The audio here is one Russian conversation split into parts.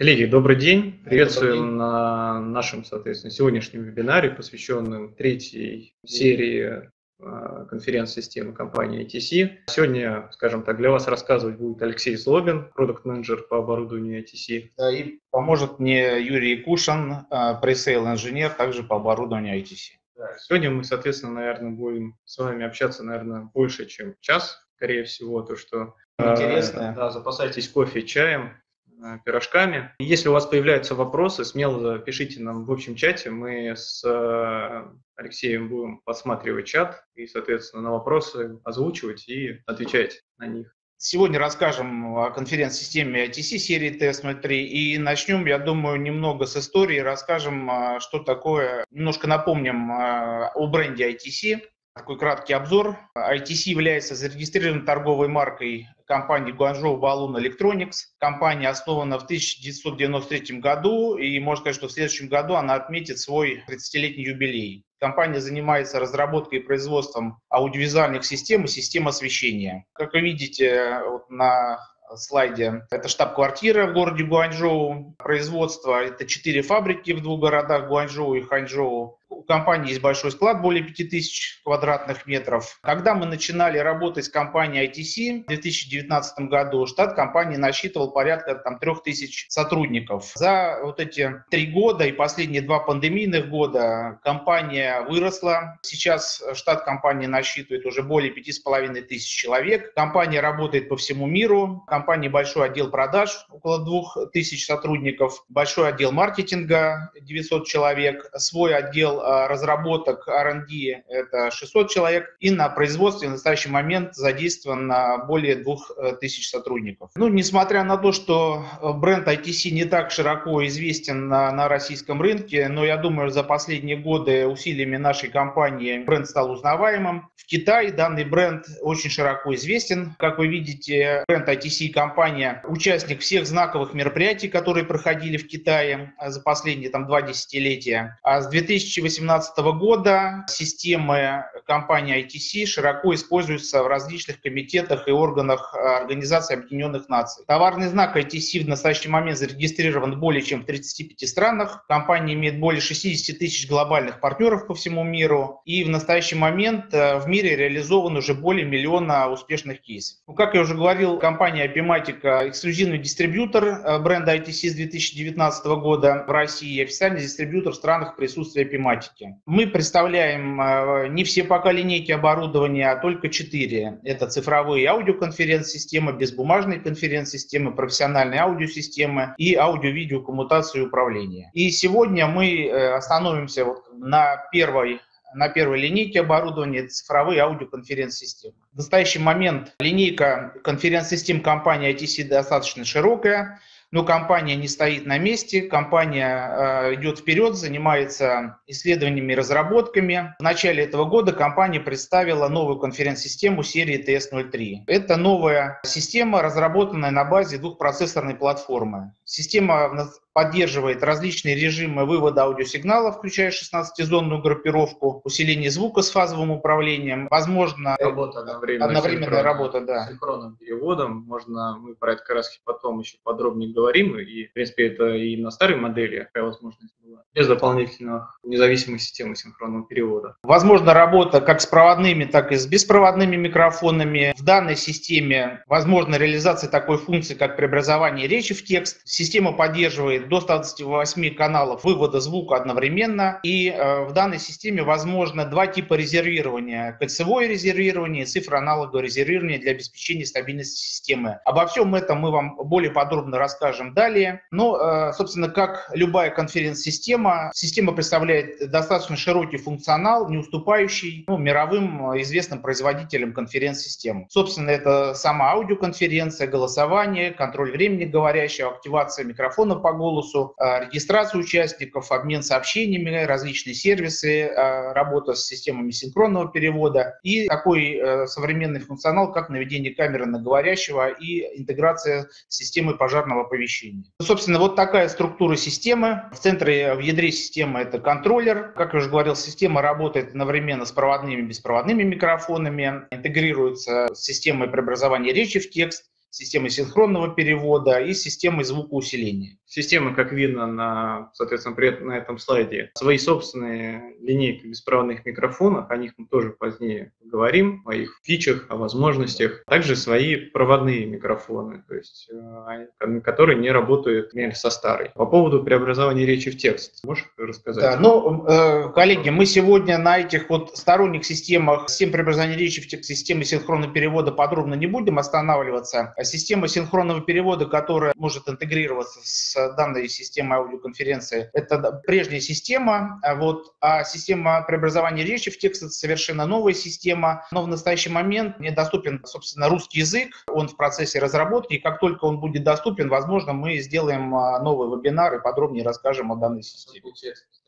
Коллеги, добрый день. Приветствуем добрый день. на нашем, соответственно, сегодняшнем вебинаре, посвященном третьей серии а, конференц-системы компании ITC. Сегодня, скажем так, для вас рассказывать будет Алексей Злобин, продукт-менеджер по оборудованию ITC. Да, и поможет мне Юрий Кушин, а, пресейл инженер, также по оборудованию ITC. Сегодня мы, соответственно, наверное, будем с вами общаться, наверное, больше, чем час, скорее всего, то что... Интересно. Да, запасайтесь кофе, чаем. Э, пирожками. Если у вас появляются вопросы, смело пишите нам в общем чате. Мы с э, Алексеем будем подсматривать чат и, соответственно, на вопросы озвучивать и отвечать на них. Сегодня расскажем о конференц-системе ITC серии TS03 и начнем, я думаю, немного с истории, расскажем, э, что такое, немножко напомним о бренде ITC. Такой краткий обзор. ITC является зарегистрированной торговой маркой компании Guangzhou Balloon Electronics. Компания основана в 1993 году, и можно сказать, что в следующем году она отметит свой 30-летний юбилей. Компания занимается разработкой и производством аудиовизуальных систем и систем освещения. Как вы видите вот на слайде. Это штаб-квартира в городе Гуанчжоу. Производство – это четыре фабрики в двух городах Гуанчжоу и Ханчжоу. У компании есть большой склад, более 5000 квадратных метров. Когда мы начинали работать с компанией ITC в 2019 году, штат компании насчитывал порядка там, 3000 сотрудников. За вот эти три года и последние два пандемийных года компания выросла. Сейчас штат компании насчитывает уже более 5500 тысяч человек. Компания работает по всему миру. Компании большой отдел продаж, около 2000 сотрудников, большой отдел маркетинга, 900 человек, свой отдел а, разработок R&D это 600 человек, и на производстве в настоящий момент задействовано более 2000 сотрудников. Ну, несмотря на то, что бренд ITC не так широко известен на, на российском рынке, но я думаю, за последние годы усилиями нашей компании бренд стал узнаваемым. В Китае данный бренд очень широко известен. Как вы видите, бренд ITC компания участник всех знаковых мероприятий, которые проходили в Китае за последние там, два десятилетия. А с 2018 2017 года системы компании ITC широко используются в различных комитетах и органах э, Организации Объединенных Наций. Товарный знак ITC в настоящий момент зарегистрирован более чем в 35 странах. Компания имеет более 60 тысяч глобальных партнеров по всему миру. И в настоящий момент э, в мире реализован уже более миллиона успешных кейсов. Ну, как я уже говорил, компания Epimatic эксклюзивный дистрибьютор э, бренда ITC с 2019 года в России, официальный дистрибьютор в странах присутствия Epimatic тематики. Мы представляем э, не все пока линейки оборудования, а только четыре. Это цифровые аудиоконференц-системы, безбумажные конференц-системы, профессиональные аудиосистемы и аудио-видео коммутацию и управления. И сегодня мы э, остановимся вот на первой на первой линейке оборудования цифровые аудиоконференц-системы. В настоящий момент линейка конференц-систем компании ITC достаточно широкая. Но компания не стоит на месте, компания э, идет вперед, занимается исследованиями и разработками. В начале этого года компания представила новую конференц-систему серии TS03. Это новая система, разработанная на базе двухпроцессорной платформы. Система поддерживает различные режимы вывода аудиосигналов, включая 16-зонную группировку, усиление звука с фазовым управлением, возможно... Работа одновременно. Одновременная работа, да. Синхронным переводом. Можно, мы про это как раз потом еще подробнее говорим, и, в принципе, это и на старой модели такая возможность без дополнительных независимых систем синхронного перевода. Возможно, работа как с проводными, так и с беспроводными микрофонами. В данной системе возможна реализация такой функции, как преобразование речи в текст. Система поддерживает до 128 каналов вывода звука одновременно. И э, в данной системе возможно два типа резервирования. Кольцевое резервирование и цифроаналоговое резервирование для обеспечения стабильности системы. Обо всем этом мы вам более подробно расскажем далее. Но, э, собственно, как любая конференц-система, система представляет достаточно широкий функционал, не уступающий ну, мировым э, известным производителям конференц-систем. Собственно, это сама аудиоконференция, голосование, контроль времени говорящего, активация микрофона по голосу, а, регистрацию участников, обмен сообщениями, различные сервисы, а, работа с системами синхронного перевода и такой э, современный функционал, как наведение камеры на говорящего и интеграция с системой пожарного оповещения. Собственно, вот такая структура системы. В центре, в ядре системы это контроллер. Как я уже говорил, система работает одновременно с проводными и беспроводными микрофонами, интегрируется с системой преобразования речи в текст, системой синхронного перевода и системой звукоусиления. Система, как видно на, соответственно, на этом слайде, свои собственные линейки беспроводных микрофонов, о них мы тоже позднее поговорим, о их фичах, о возможностях. Также свои проводные микрофоны, то есть, э, которые не работают например, со старой. По поводу преобразования речи в текст, можешь рассказать? Да, ну, э, коллеги, мы сегодня на этих вот сторонних системах, систем преобразования речи в текст, системы синхронного перевода подробно не будем останавливаться. А система синхронного перевода, которая может интегрироваться с данной системой аудиоконференции, это прежняя система, а вот, а система преобразования речи в текст это совершенно новая система, но в настоящий момент недоступен, собственно, русский язык, он в процессе разработки, и как только он будет доступен, возможно, мы сделаем а, новый вебинар и подробнее расскажем о данной системе.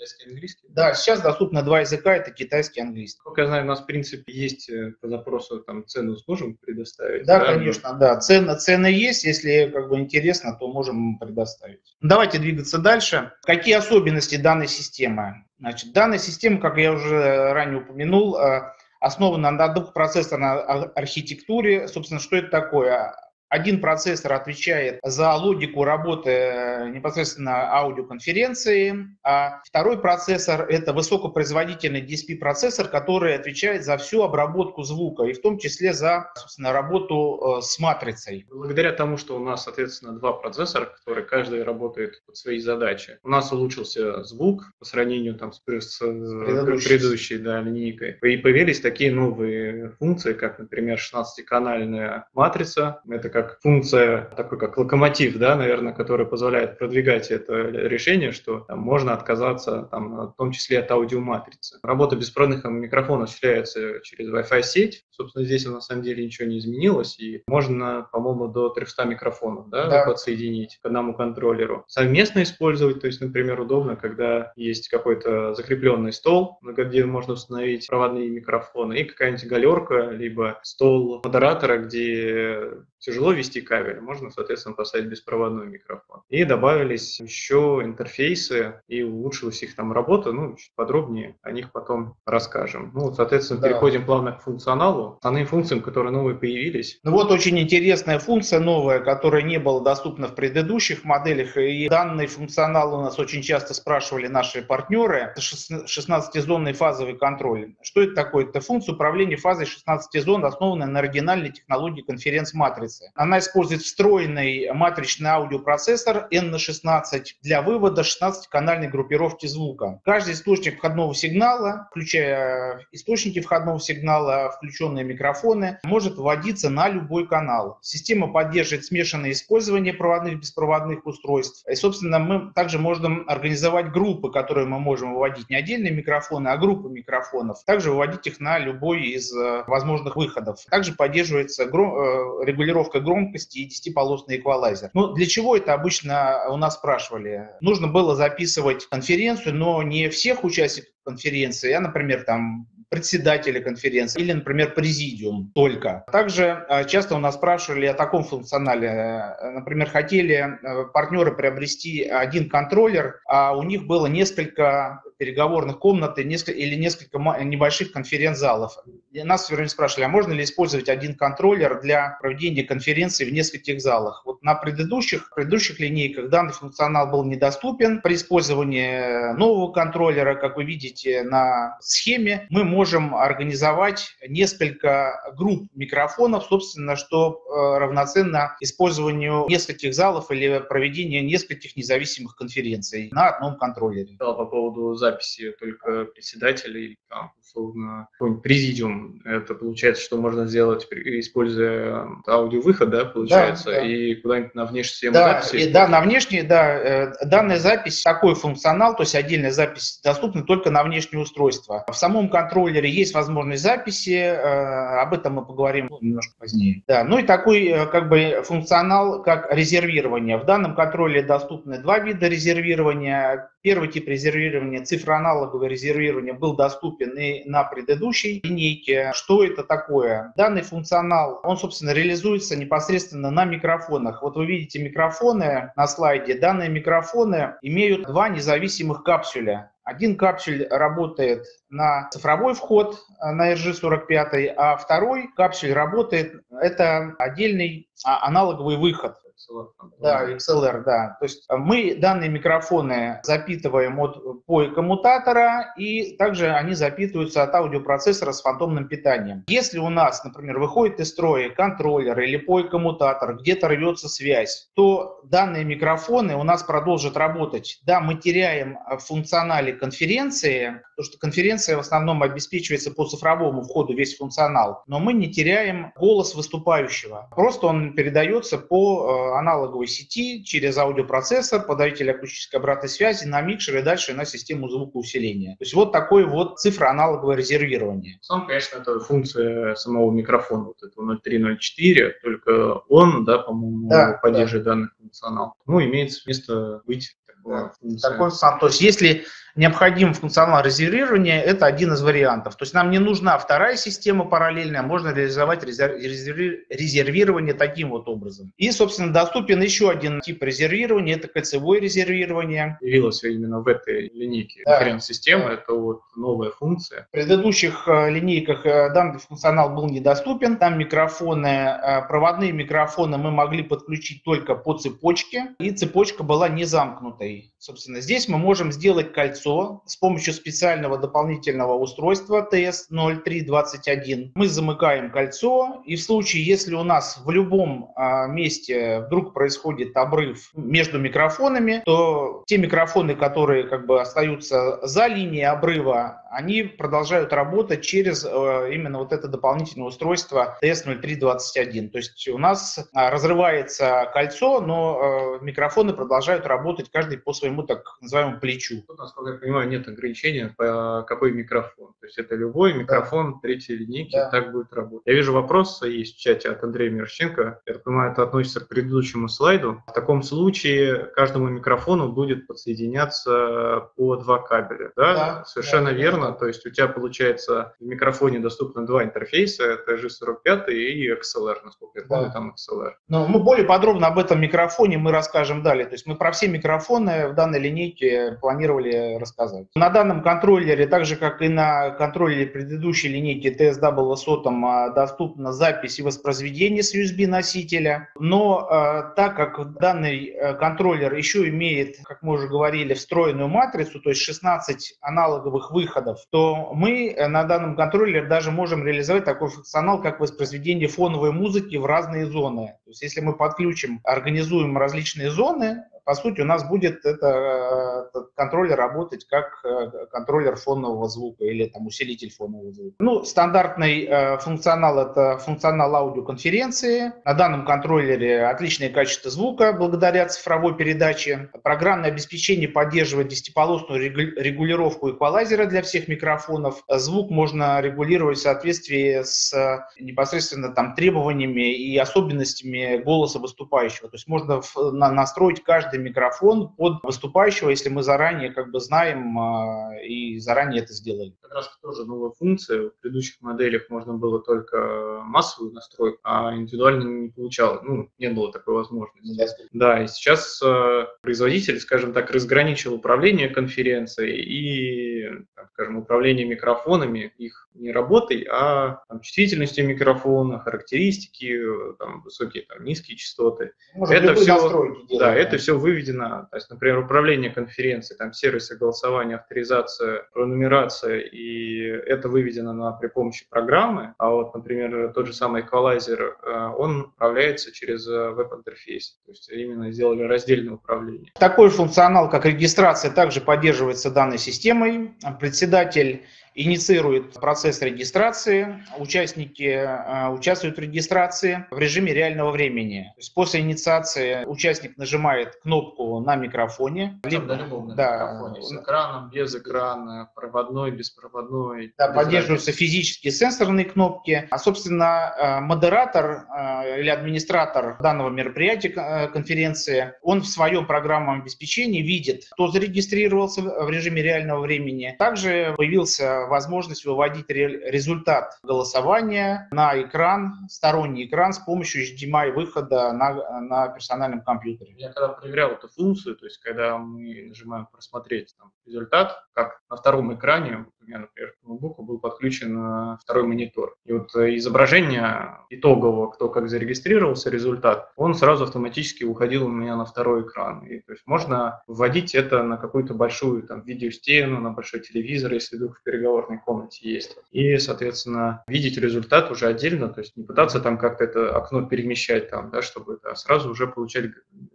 Китайский английский? Да, сейчас доступно два языка, это китайский и английский. Как я знаю, у нас, в принципе, есть э, по запросу там цену сможем предоставить? Да, да? конечно, да. Цены, цены есть, если как бы интересно, то можем предоставить. Давайте двигаться дальше. Какие особенности данной системы? Значит, данная система, как я уже ранее упомянул, э, основана на двухпроцессорной архитектуре. Собственно, что это такое? Один процессор отвечает за логику работы э, непосредственно аудиоконференции, а второй процессор – это высокопроизводительный DSP-процессор, который отвечает за всю обработку звука, и в том числе за, собственно, работу э, с матрицей. Благодаря тому, что у нас, соответственно, два процессора, которые каждый работает под свои задачи, у нас улучшился звук по сравнению там, с, с, предыдущей, предыдущей да, линейкой. И появились такие новые функции, как, например, 16-канальная матрица. Это как как функция, такой как локомотив, да, наверное, который позволяет продвигать это решение, что там, можно отказаться, там, в том числе от аудиоматрицы. Работа беспроводных микрофонов осуществляется через Wi-Fi сеть. Собственно, здесь на самом деле ничего не изменилось, и можно, по-моему, до 300 микрофонов да, да. подсоединить к одному контроллеру. Совместно использовать, то есть, например, удобно, когда есть какой-то закрепленный стол, где можно установить проводные микрофоны, и какая-нибудь галерка, либо стол модератора, где тяжело вести кабель, можно, соответственно, поставить беспроводной микрофон. И добавились еще интерфейсы, и улучшилась их там работа, ну, чуть подробнее о них потом расскажем. Ну, соответственно, да. переходим плавно к функционалу, основным функциям, которые новые появились. Ну вот очень интересная функция новая, которая не была доступна в предыдущих моделях, и данный функционал у нас очень часто спрашивали наши партнеры, это 16-зонный фазовый контроль. Что это такое? Это функция управления фазой 16 зон, основанная на оригинальной технологии конференц-матрицы матрицы. Она использует встроенный матричный аудиопроцессор N16 для вывода 16-канальной группировки звука. Каждый источник входного сигнала, включая источники входного сигнала, включенные микрофоны, может вводиться на любой канал. Система поддерживает смешанное использование проводных и беспроводных устройств. И, собственно, мы также можем организовать группы, которые мы можем выводить не отдельные микрофоны, а группы микрофонов. Также выводить их на любой из э, возможных выходов. Также поддерживается э, регулировка громкости и 10-полосный эквалайзер. Ну, для чего это обычно у нас спрашивали? Нужно было записывать конференцию, но не всех участников конференции, а, например, там председателя конференции или, например, президиум только. Также а, часто у нас спрашивали о таком функционале. Например, хотели э, партнеры приобрести один контроллер, а у них было несколько переговорных комнат или несколько небольших конференц-залов. Нас все время спрашивали, а можно ли использовать один контроллер для проведения конференции в нескольких залах. Вот на предыдущих, предыдущих линейках данный функционал был недоступен. При использовании нового контроллера, как вы видите на схеме, мы можем организовать несколько групп микрофонов, собственно, что э, равноценно использованию нескольких залов или проведению нескольких независимых конференций на одном контроллере. По поводу записи записи только председателей, там, условно, какой-нибудь президиум. Это получается, что можно сделать, используя аудиовыход, да, получается, да, да. и куда-нибудь на внешнюю систему да, записи. И, да, на внешней, да, э, данная запись, такой функционал, то есть отдельная запись доступна только на внешнее устройство. В самом контроллере есть возможность записи, э, об этом мы поговорим немножко позднее. Да, ну и такой э, как бы функционал, как резервирование. В данном контроллере доступны два вида резервирования. Первый тип резервирования, цифроаналоговое резервирование, был доступен и на предыдущей линейке. Что это такое? Данный функционал, он, собственно, реализуется непосредственно на микрофонах. Вот вы видите микрофоны на слайде. Данные микрофоны имеют два независимых капсуля. Один капсюль работает на цифровой вход на RG45, а второй капсюль работает, это отдельный а, аналоговый выход. XLR. Да, XLR, да. То есть мы данные микрофоны запитываем от POI коммутатора, и также они запитываются от аудиопроцессора с фантомным питанием. Если у нас, например, выходит из строя контроллер или POI коммутатор, где-то рвется связь, то данные микрофоны у нас продолжат работать. Да, мы теряем в функционале конференции, потому что конференция в основном обеспечивается по цифровому входу весь функционал, но мы не теряем голос выступающего. Просто он передается по э, аналоговой сети через аудиопроцессор, подавитель акустической обратной связи на микшер и дальше на систему звукоусиления. То есть вот такое вот цифроаналоговое резервирование. Сам, конечно, это функция самого микрофона, вот этого 0304, только он, да, по-моему, да, поддерживает да. данный функционал. Ну, имеет место быть. Да, такой сам. То есть если необходим функционал резервирования, это один из вариантов. То есть нам не нужна вторая система параллельная, можно реализовать резервирование таким вот образом. И, собственно, доступен еще один тип резервирования, это кольцевое резервирование. Появилось именно в этой линейке да. конференц-системы, да. это вот новая функция. В предыдущих э, линейках э, данный функционал был недоступен, там микрофоны, э, проводные микрофоны мы могли подключить только по цепочке, и цепочка была не замкнутой. Собственно, здесь мы можем сделать кольцо кольцо с помощью специального дополнительного устройства TS0321. Мы замыкаем кольцо, и в случае, если у нас в любом а, месте вдруг происходит обрыв между микрофонами, то те микрофоны, которые как бы остаются за линией обрыва, они продолжают работать через а, именно вот это дополнительное устройство TS0321. То есть у нас а, разрывается кольцо, но а, микрофоны продолжают работать каждый по своему так называемому плечу. Тут, насколько я понимаю, нет ограничения по какой микрофон. То есть это любой микрофон да. третьей линейки, да. так будет работать. Я вижу вопрос есть в чате от Андрея Мирченко. Я понимаю, это относится к предыдущему слайду. В таком случае каждому микрофону будет подсоединяться по два кабеля. Да, да совершенно да, верно. Да. То есть у тебя получается в микрофоне доступно два интерфейса, это G45 и XLR, насколько я помню, да. там XLR. Но мы более подробно об этом микрофоне мы расскажем далее. То есть мы про все микрофоны в данной линейке планировали рассказать. На данном контроллере, так же как и на контроллере предыдущей линейки TSW SOTOM, а, доступна запись и воспроизведение с USB-носителя. Но а, так как данный э, контроллер еще имеет, как мы уже говорили, встроенную матрицу, то есть 16 аналоговых выходов, то мы э, на данном контроллере даже можем реализовать такой функционал, как воспроизведение фоновой музыки в разные зоны. То есть если мы подключим, организуем различные зоны, по сути, у нас будет это, этот контроллер работать как э, контроллер фонового звука или там усилитель фонового звука. Ну, стандартный э, функционал – это функционал аудиоконференции. На данном контроллере отличное качество звука благодаря цифровой передаче. Программное обеспечение поддерживает десятиполосную регулировку эквалайзера для всех микрофонов. Звук можно регулировать в соответствии с непосредственно там требованиями и особенностями голоса выступающего. То есть можно настроить каждый каждый микрофон под выступающего, если мы заранее как бы знаем а, и заранее это сделали. Как раз тоже новая функция. В предыдущих моделях можно было только массовую настройку, а индивидуально не получалось. Ну, не было такой возможности. Yes. Да, и сейчас э, производитель, скажем так, разграничил управление конференцией и, так скажем, управление микрофонами, их не работой, а там, чувствительностью микрофона, характеристики, там, высокие, там, низкие частоты. Может, это все, делать, да, это все выведено, то есть, например, управление конференцией, там сервисы голосования, авторизация, пронумерация, и это выведено на, при помощи программы, а вот, например, тот же самый эквалайзер, э, он управляется через э, веб-интерфейс, то есть именно сделали раздельное управление. Такой функционал, как регистрация, также поддерживается данной системой. Председатель инициирует процесс регистрации, участники э, участвуют в регистрации в режиме реального времени. То есть после инициации участник нажимает кнопку на микрофоне. Либо, на любом да, микрофоне, с экраном, без экрана, проводной, беспроводной. Да, поддерживаются разницы. физические сенсорные кнопки. А, собственно, э, модератор э, или администратор данного мероприятия, конференции, он в своем программном обеспечении видит, кто зарегистрировался в режиме реального времени. Также появился возможность выводить результат голосования на экран, сторонний экран с помощью HDMI выхода на, на персональном компьютере. Я когда проверял эту функцию, то есть когда мы нажимаем просмотреть там, результат, как на втором экране, меня, например, к ноутбуку был подключен э, второй монитор. И вот э, изображение итогового, кто как зарегистрировался, результат, он сразу автоматически уходил у меня на второй экран. И, то есть можно вводить это на какую-то большую там, видеостену, на большой телевизор, если вдруг в переговорной комнате есть. И, соответственно, видеть результат уже отдельно, то есть не пытаться там как-то это окно перемещать там, да, чтобы да, сразу уже получать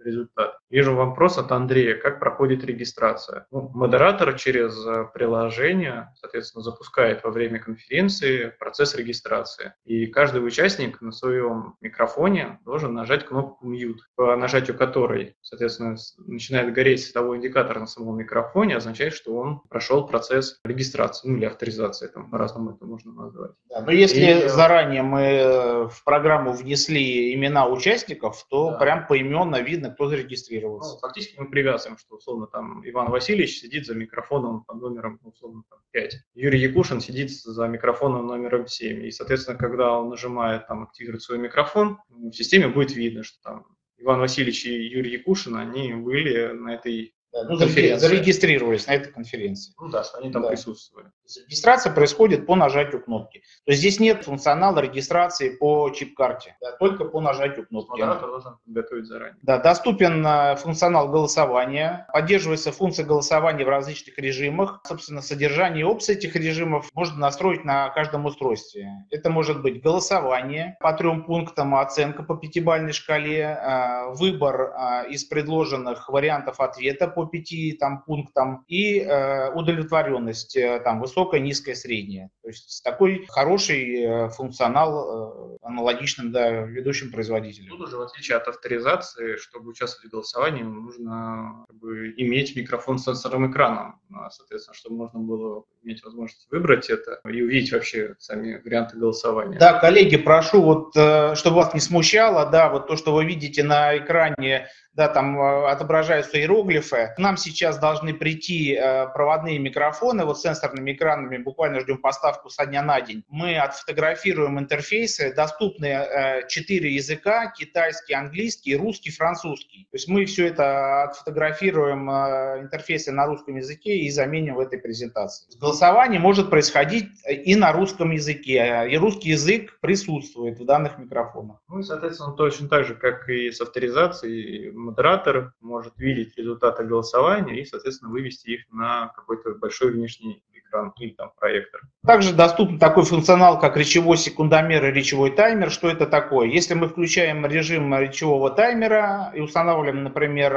результат. Вижу вопрос от Андрея, как проходит регистрация. Ну, модератор через э, приложение, соответственно, запускает во время конференции процесс регистрации. И каждый участник на своем микрофоне должен нажать кнопку mute, по нажатию которой, соответственно, начинает гореть световой индикатор на самом микрофоне, означает, что он прошел процесс регистрации, ну или авторизации, там по-разному это можно назвать. Да, но если и, э, заранее мы э, в программу внесли имена участников, то да. прям поименно видно, кто зарегистрировался. Ну, фактически мы привязываем, что условно там Иван Васильевич сидит за микрофоном под номером условно там, 5. Юрий Якушин сидит за микрофоном номером 7. И, соответственно, когда он нажимает там активировать свой микрофон, в системе будет видно, что там Иван Васильевич и Юрий Якушин, они были на этой ну, зарегистрировались на этой конференции. Ну да, что они там да. присутствовали. Регистрация происходит по нажатию кнопки. То есть здесь нет функционала регистрации по чип-карте, да, только по нажатию кнопки. Модератор должен подготовить заранее. Да, доступен э, функционал голосования, поддерживается функция голосования в различных режимах. Собственно, содержание и опции этих режимов можно настроить на каждом устройстве. Это может быть голосование по трем пунктам, оценка по пятибалльной шкале, э, выбор э, из предложенных вариантов ответа по пяти там, пунктам и э, удовлетворенность, э, там, высокая, низкая, средняя. То есть такой хороший э, функционал э, аналогичным да, ведущим производителям. Тут уже, в отличие от авторизации, чтобы участвовать в голосовании, нужно как бы, иметь микрофон с сенсорным экраном, ну, соответственно, чтобы можно было иметь возможность выбрать это и увидеть вообще сами варианты голосования. Да, коллеги, прошу, вот, э, чтобы вас не смущало, да, вот то, что вы видите на экране да, там э, отображаются иероглифы. Нам сейчас должны прийти э, проводные микрофоны, вот с сенсорными экранами, буквально ждем поставку со дня на день. Мы отфотографируем интерфейсы, доступны четыре языка, китайский, английский, русский, французский. То есть мы все это отфотографируем, интерфейсы на русском языке и заменим в этой презентации. Голосование может происходить и на русском языке, и русский язык присутствует в данных микрофонах. Ну и, соответственно, точно так же, как и с авторизацией, модератор может видеть результаты голосования и, соответственно, вывести их на какой-то большой внешний экран или там проектор. Также доступен такой функционал, как речевой секундомер и речевой таймер. Что это такое? Если мы включаем режим речевого таймера и устанавливаем, например,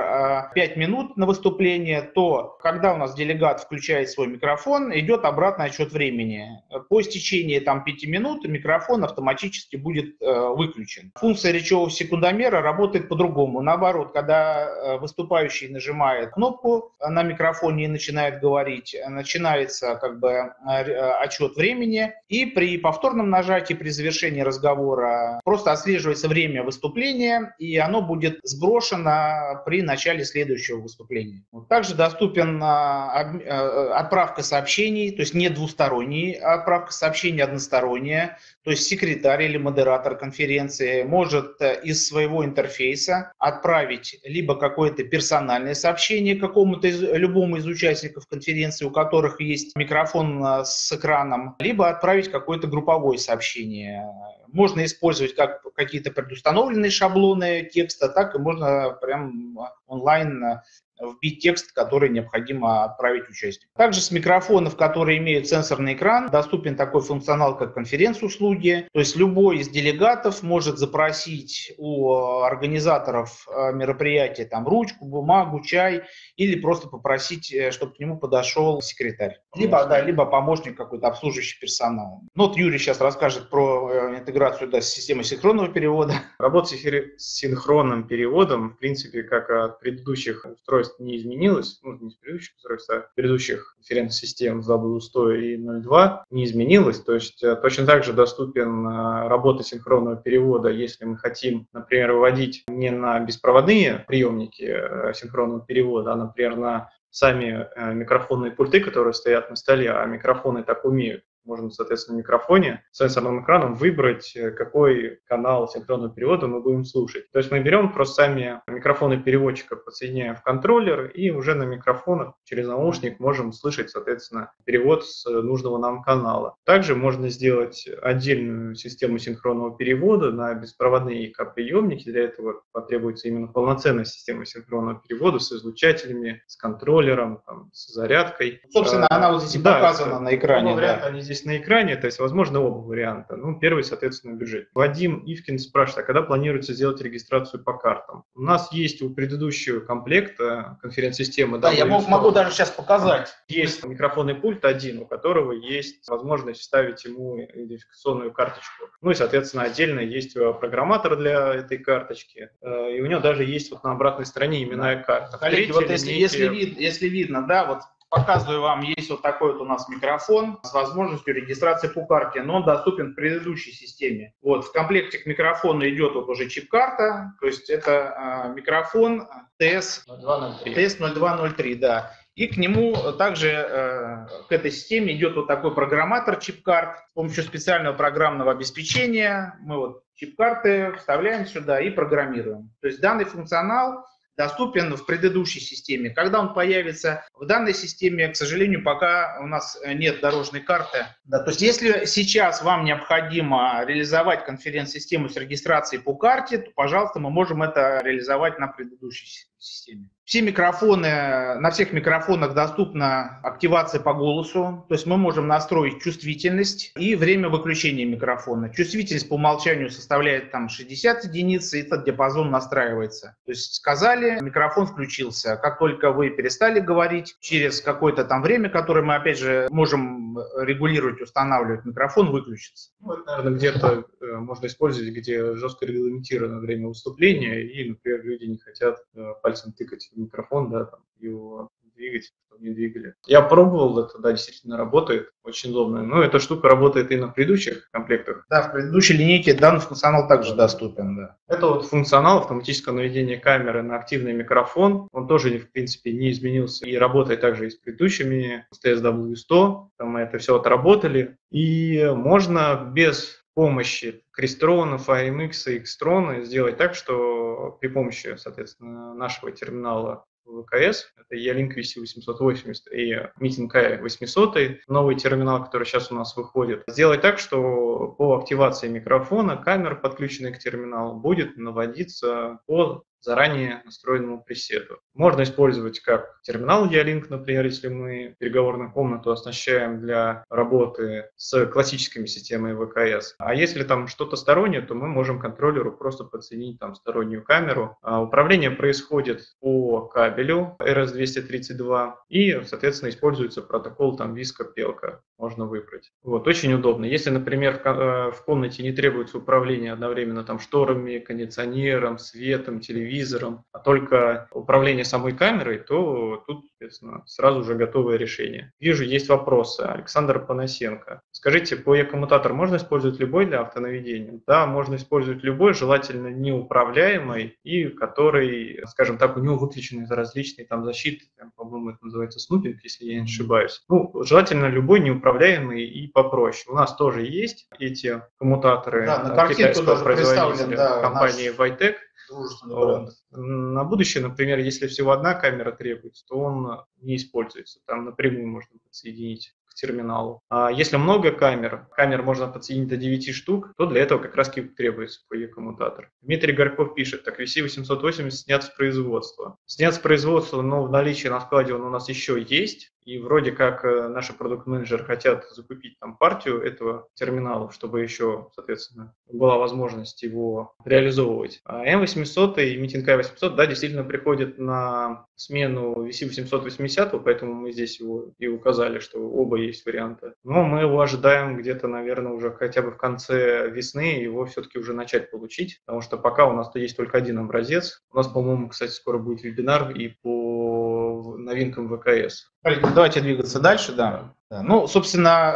5 а, минут на выступление, то когда у нас делегат включает свой микрофон, идет обратный отсчет времени. По истечении там 5 минут микрофон автоматически будет э, выключен. Функция речевого секундомера работает по-другому. Наоборот, когда э, выступающий нажимает кнопку на микрофоне и начинает говорить, начинается как бы э, э, отчет времени, и при повторном нажатии, при завершении разговора просто отслеживается время выступления, и оно будет сброшено при начале следующего выступления. Также доступен э, отправка сообщений, то есть не двусторонний отправка сообщений, односторонняя, то есть секретарь или модератор конференции может из своего интерфейса отправить либо какое-то персональное сообщение какому-то из, любому из участников конференции, у которых есть микрофон, э, с экраном, либо отправить какое-то групповое сообщение. Можно использовать как какие-то предустановленные шаблоны текста, так и можно прям онлайн э, вбить текст, который необходимо отправить участнику. Также с микрофонов, которые имеют сенсорный экран, доступен такой функционал, как конференц-услуги. То есть любой из делегатов может запросить у организаторов э, мероприятия там ручку, бумагу, чай или просто попросить, э, чтобы к нему подошел секретарь. Либо, да, либо помощник какой-то обслуживающий персонал. Ну, вот Юрий сейчас расскажет про э, интеграцию да, с системой синхронного перевода. Работа с синхронным переводом, в принципе, как от предыдущих устройств устройств не изменилось, ну, не с предыдущих устройств, а предыдущих конференц-систем W100 и 0.2 не изменилось. То есть э, точно так же доступен э, работа синхронного перевода, если мы хотим, например, выводить не на беспроводные приемники э, синхронного перевода, а, например, на сами микрофонные пульты, которые стоят на столе, а микрофоны так умеют можно, соответственно, в микрофоне сенсорным экраном выбрать, э, какой канал синхронного перевода мы будем слушать. То есть мы берем просто сами микрофоны переводчика, подсоединяем в контроллер, и уже на микрофонах через наушник можем слышать, соответственно, перевод с нужного нам канала. Также можно сделать отдельную систему синхронного перевода на беспроводные ИК-приемники. Для этого потребуется именно полноценная система синхронного перевода с излучателями, с контроллером, там, с зарядкой. Собственно, она вот здесь да, показана на экране. Да. Они здесь на экране, то есть, возможно, оба варианта. Ну, первый, соответственно, бюджет. Вадим Ивкин спрашивает, а когда планируется сделать регистрацию по картам? У нас есть у предыдущего комплекта конференц-системы. Да, я могу, могу даже сейчас показать. Есть микрофонный пульт один, у которого есть возможность вставить ему идентификационную карточку. Ну и, соответственно, отдельно есть программатор для этой карточки. Э, и у него даже есть вот на обратной стороне именная карта. Коллеги, вот если, если, вид, если видно, да, вот Показываю вам, есть вот такой вот у нас микрофон с возможностью регистрации по карте, но он доступен в предыдущей системе. Вот в комплекте к микрофону идет вот уже чип-карта, то есть это э, микрофон TS-0203, TS-0203, да. И к нему также, э, к этой системе идет вот такой программатор чип-карт. С помощью специального программного обеспечения мы вот чип-карты вставляем сюда и программируем. То есть данный функционал доступен в предыдущей системе. Когда он появится в данной системе, к сожалению, пока у нас нет дорожной карты. Да, то есть если сейчас вам необходимо реализовать конференц-систему с регистрацией по карте, то, пожалуйста, мы можем это реализовать на предыдущей системе. Все микрофоны, на всех микрофонах доступна активация по голосу, то есть мы можем настроить чувствительность и время выключения микрофона. Чувствительность по умолчанию составляет там 60 единиц, и этот диапазон настраивается. То есть сказали, микрофон включился. Как только вы перестали говорить, через какое-то там время, которое мы опять же можем регулировать, устанавливать, микрофон выключится. Ну, это, наверное, где-то э, можно использовать, где жестко регламентировано время выступления, и, например, люди не хотят э, пальцем тыкать в микрофон, да, там, его двигать, чтобы не двигали. Я пробовал это, да, действительно работает, очень удобно. Но эта штука работает и на предыдущих комплектах. Да, в предыдущей линейке данный функционал также доступен, да. Это вот функционал автоматического наведения камеры на активный микрофон. Он тоже, в принципе, не изменился и работает также и с предыдущими, с TSW100. Там мы это все отработали. И можно без помощи Crestron, FireMX и Xtron сделать так, что при помощи, соответственно, нашего терминала ВКС, это E-Link VC880 и Meeting K800, новый терминал, который сейчас у нас выходит, сделать так, что по активации микрофона камера, подключенная к терминалу, будет наводиться по заранее настроенному пресету. Можно использовать как терминал Ялинк, например, если мы переговорную комнату оснащаем для работы с классическими системами ВКС. А если там что-то стороннее, то мы можем контроллеру просто подсоединить там стороннюю камеру. А управление происходит по кабелю RS-232 и, соответственно, используется протокол там виска-пелка. Можно выбрать. Вот, очень удобно. Если, например, в э, комнате не требуется управление одновременно там шторами, кондиционером, светом, телевизором, телевизором, а только управление самой камерой, то тут, соответственно, сразу же готовое решение. Вижу, есть вопросы. Александр Панасенко. Скажите, по e-коммутатор можно использовать любой для автонаведения? Да, можно использовать любой, желательно неуправляемый и который, скажем так, у него выключены различные там защиты, там, по-моему, это называется снупинг, если я не ошибаюсь. Ну, желательно любой неуправляемый и попроще. У нас тоже есть эти коммутаторы да, на китайского производителя да, компании наш... Vitec дружественный На будущее, например, если всего одна камера требуется, то он не используется. Там напрямую можно подсоединить к терминалу. А если много камер, камер можно подсоединить до 9 штук, то для этого как раз требуется PE-коммутатор. Дмитрий Горьков пишет, так VC880 снят с производства. Снят с производства, но в наличии на складе он у нас еще есть. И вроде как э, наши продукт-менеджеры хотят закупить там партию этого терминала, чтобы еще, соответственно, была возможность его реализовывать. А M800 и Meeting K800, да, действительно приходят на смену VC880, поэтому мы здесь его и указали, что оба есть варианты. Но мы его ожидаем где-то, наверное, уже хотя бы в конце весны его все-таки уже начать получить, потому что пока у нас-то есть только один образец. У нас, по-моему, кстати, скоро будет вебинар и по новинкам ВКС. Давайте двигаться дальше, да. Ну, собственно,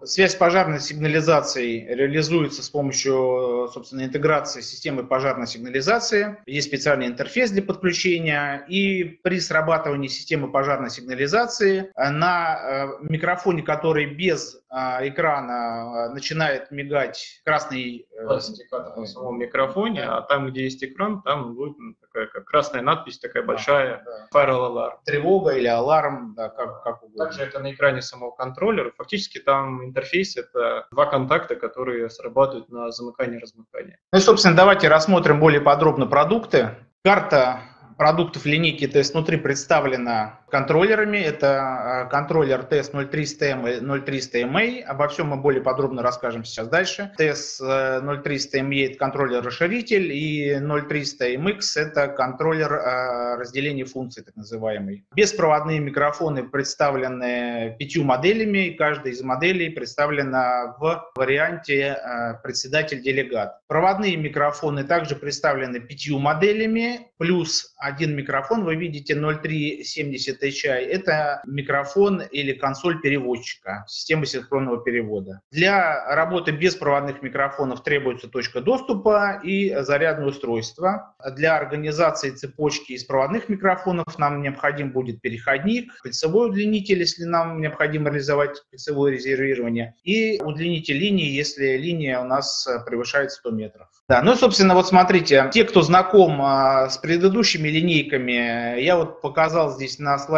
э, связь пожарной сигнализацией реализуется с помощью, собственно, интеграции системы пожарной сигнализации. Есть специальный интерфейс для подключения. И при срабатывании системы пожарной сигнализации э, на э, микрофоне, который без экрана начинает мигать красный... на самом микрофоне, а там, где есть экран, там будет такая как красная надпись, такая большая, да, да. Alarm. Тревога или аларм, да, как, как угодно. Также это на экране самого контроллера. Фактически там интерфейс — это два контакта, которые срабатывают на замыкание-размыкание. Ну и, собственно, давайте рассмотрим более подробно продукты. Карта продуктов линейки TS внутри представлена контроллерами. Это э, контроллер TS0300M и 0300MA. Обо всем мы более подробно расскажем сейчас дальше. TS0300MA – это контроллер-расширитель, и 0300MX – это контроллер э, разделения функций, так называемый. Беспроводные микрофоны представлены пятью моделями, и каждая из моделей представлена в варианте э, председатель-делегат. Проводные микрофоны также представлены пятью моделями, плюс один микрофон, вы видите 0370 HI, это микрофон или консоль переводчика, системы синхронного перевода. Для работы беспроводных микрофонов требуется точка доступа и зарядное устройство. Для организации цепочки из проводных микрофонов нам необходим будет переходник, кольцевой удлинитель, если нам необходимо реализовать кольцевое резервирование, и удлинитель линии, если линия у нас превышает 100 метров. Да, ну, собственно, вот смотрите, те, кто знаком а, с предыдущими линейками, я вот показал здесь на слайде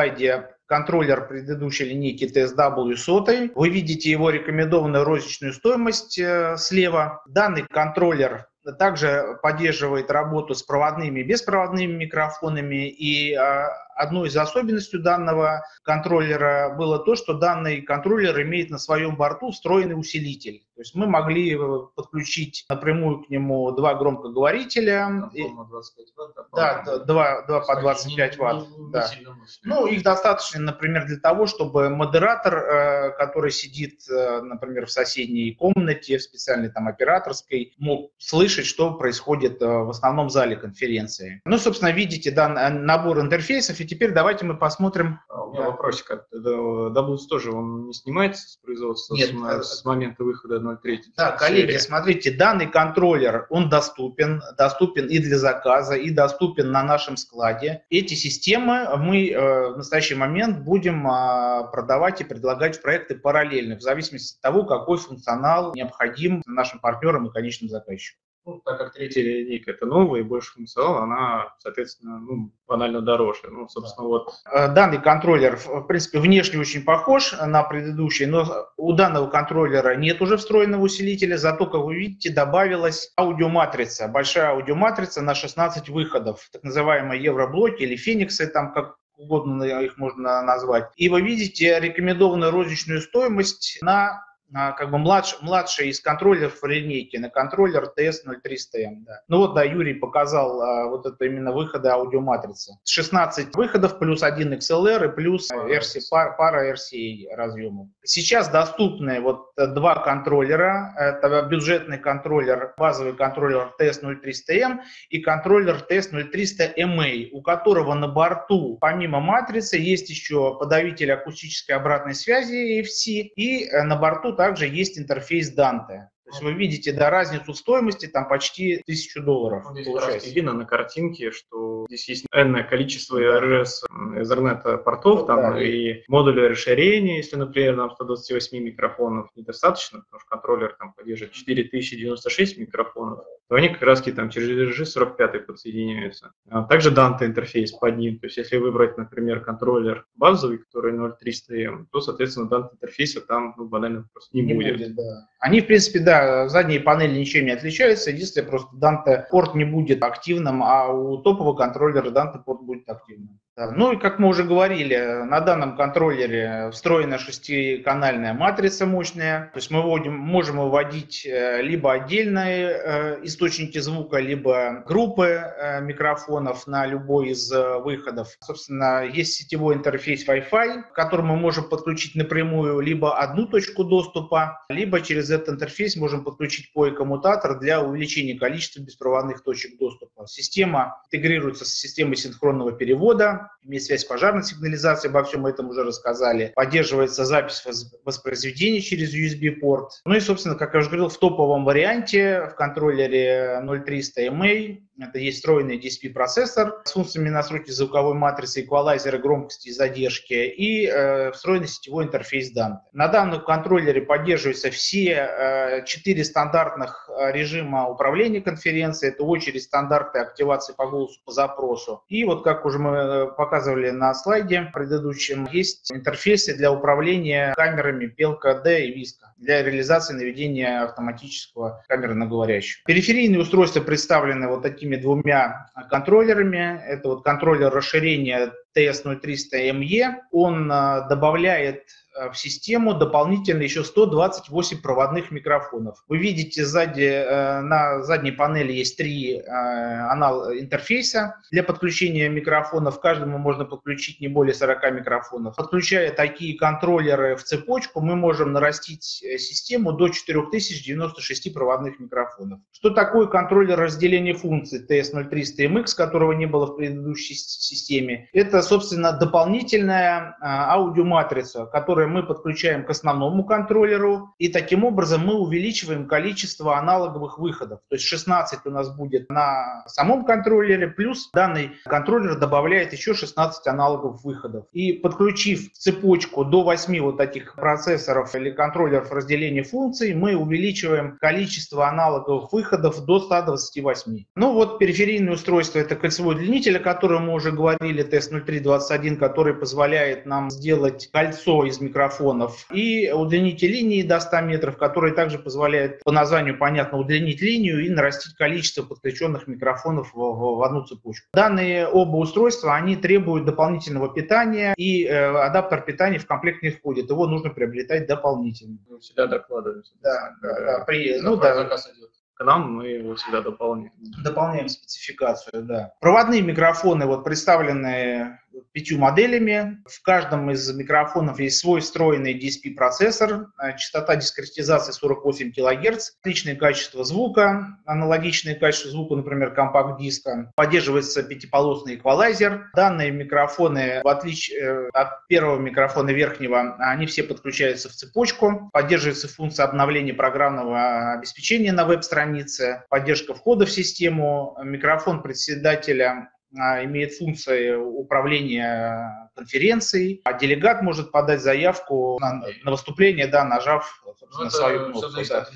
контроллер предыдущей линейки TSW 100. Вы видите его рекомендованную розничную стоимость э, слева. Данный контроллер также поддерживает работу с проводными и беспроводными микрофонами. И а, одной из особенностей данного контроллера было то, что данный контроллер имеет на своем борту встроенный усилитель. То есть мы могли э, подключить напрямую к нему два громкоговорителя. И, 25 ватт, да, да, два, два по 25 ватт. Не, не, да. ну, их достаточно, например, для того, чтобы модератор, э, который сидит, э, например, в соседней комнате, в специальной там операторской, мог слышать, что происходит в основном зале конференции. Ну, собственно, видите да, набор интерфейсов, и теперь давайте мы посмотрим. А, у меня да. вопросик. Doubles тоже он не снимается с производства Нет, с, с момента выхода 0.3. Да, коллеги, серия. смотрите, данный контроллер, он доступен, доступен и для заказа, и доступен на нашем складе. Эти системы мы э, в настоящий момент будем э, продавать и предлагать в проекты параллельно, в зависимости от того, какой функционал необходим нашим партнерам и конечным заказчикам. Ну, так как третья линейка это новая и больше функционал, она, соответственно, ну, банально дороже. Ну, собственно, вот. Э, данный контроллер, в принципе, внешне очень похож на предыдущий, но у данного контроллера нет уже встроенного усилителя, зато, как вы видите, добавилась аудиоматрица, большая аудиоматрица на 16 выходов, так называемые евроблоки или фениксы, там как угодно их можно назвать. И вы видите рекомендованную розничную стоимость на как бы младш, младший из контроллеров линейки на контроллер TS0300M. Да. Ну вот, да, Юрий показал а, вот это именно выходы аудиоматрицы. 16 выходов плюс один XLR и плюс RC, пар, пара RCA разъемов. Сейчас доступны вот два контроллера. Это бюджетный контроллер, базовый контроллер TS0300M и контроллер TS0300MA, у которого на борту помимо матрицы есть еще подавитель акустической обратной связи EFC и э, на борту также есть интерфейс Dante. То есть вы видите, да, разницу в стоимости там почти тысячу долларов. Ну, здесь видно на картинке, что здесь есть энное количество RS Ethernet портов там да, и модули расширения, если, например, нам 128 микрофонов недостаточно, потому что контроллер там поддерживает 4096 микрофонов, то они как раз там через RG45 подсоединяются. А также Dante интерфейс под ним, то есть если выбрать, например, контроллер базовый, который 0300M, то, соответственно, Dante интерфейса там ну, банально просто не, не будет. будет да. Они, в принципе, да, задние панели ничем не отличаются, единственное, просто Dante порт не будет активным, а у топового контроллера Dante порт будет активным. Ну и как мы уже говорили, на данном контроллере встроена шестиканальная матрица мощная, то есть мы вводим, можем выводить э, либо отдельные э, источники звука, либо группы э, микрофонов на любой из выходов. Собственно, есть сетевой интерфейс Wi-Fi, к которому мы можем подключить напрямую либо одну точку доступа, либо через этот интерфейс можем подключить POE-коммутатор для увеличения количества беспроводных точек доступа. Система интегрируется с системой синхронного перевода, Имеет связь с пожарной сигнализацией, обо всем этом уже рассказали. Поддерживается запись воспроизведения через USB-порт. Ну и, собственно, как я уже говорил, в топовом варианте в контроллере 0300 MA это есть встроенный DSP-процессор с функциями настройки звуковой матрицы, эквалайзера, громкости и задержки и э, встроенный сетевой интерфейс Dante. На данном контроллере поддерживаются все э, четыре стандартных э, режима управления конференцией. Это очередь, стандарты активации по голосу по запросу. И вот как уже мы э, показывали на слайде предыдущем, есть интерфейсы для управления камерами Pelka D и Visca для реализации наведения автоматического камеры на говорящую. Периферийные устройства представлены вот такими двумя контроллерами. Это вот контроллер расширения TS0300ME. Он э, добавляет в систему дополнительно еще 128 проводных микрофонов. Вы видите сзади, э, на задней панели есть три э, анал интерфейса для подключения микрофонов. Каждому можно подключить не более 40 микрофонов. Подключая такие контроллеры в цепочку, мы можем нарастить систему до 4096 проводных микрофонов. Что такое контроллер разделения функций TS0300MX, которого не было в предыдущей системе? Это, собственно, дополнительная аудиоматрица, которая которые мы подключаем к основному контроллеру, и таким образом мы увеличиваем количество аналоговых выходов. То есть 16 у нас будет на самом контроллере, плюс данный контроллер добавляет еще 16 аналоговых выходов. И подключив цепочку до 8 вот таких процессоров или контроллеров разделения функций, мы увеличиваем количество аналоговых выходов до 128. Ну вот периферийное устройство это кольцевой удлинитель, о котором мы уже говорили, TS0321, который позволяет нам сделать кольцо из микрофонов, и удлинитель линии до 100 метров, который также позволяет по названию понятно удлинить линию и нарастить количество подключенных микрофонов в, в, в одну цепочку. Данные оба устройства, они требуют дополнительного питания, и э, адаптер питания в комплект не входит, его нужно приобретать дополнительно. Мы всегда докладываем. Да, да, да, при, ну, да. Заказ идет к нам, мы его всегда дополняем. Дополняем спецификацию, да. Проводные микрофоны вот представлены пятью моделями. В каждом из микрофонов есть свой встроенный DSP-процессор, э, частота дискретизации 48 кГц, отличное качество звука, аналогичное качество звука, например, компакт-диска. Поддерживается пятиполосный эквалайзер. Данные микрофоны, в отличие э, от первого микрофона верхнего, они все подключаются в цепочку. Поддерживается функция обновления программного обеспечения на веб-странице, поддержка входа в систему, микрофон председателя а, имеет функции управления конференцией, а делегат может подать заявку на, на выступление, да, нажав ну, свою кнопку. Да.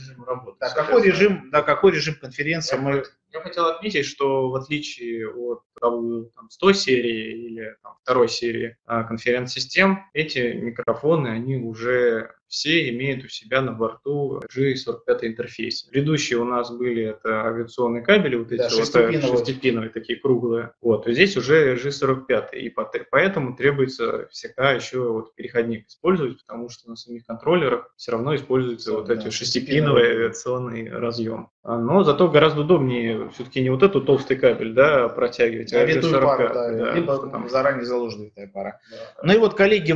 Да, какой режим, да, какой режим конференции мы... Я хотел отметить, что в отличие от там, 100 серии или там, второй серии а, конференц-систем, эти микрофоны, они уже все имеют у себя на борту G45 интерфейс. Ведущие у нас были это авиационные кабели, вот эти да, вот э, шестипиновые такие круглые. Вот, здесь уже G45, и поэтому требуется всегда еще вот переходник использовать, потому что на самих контроллерах все равно используется да, вот эти шестипиновый авиационный разъем. А, но зато гораздо удобнее все-таки не вот этот толстый кабель, да, протягивать, а G45. Пару, да, да, либо там заранее заложенная пара. Да. Ну и вот, коллеги,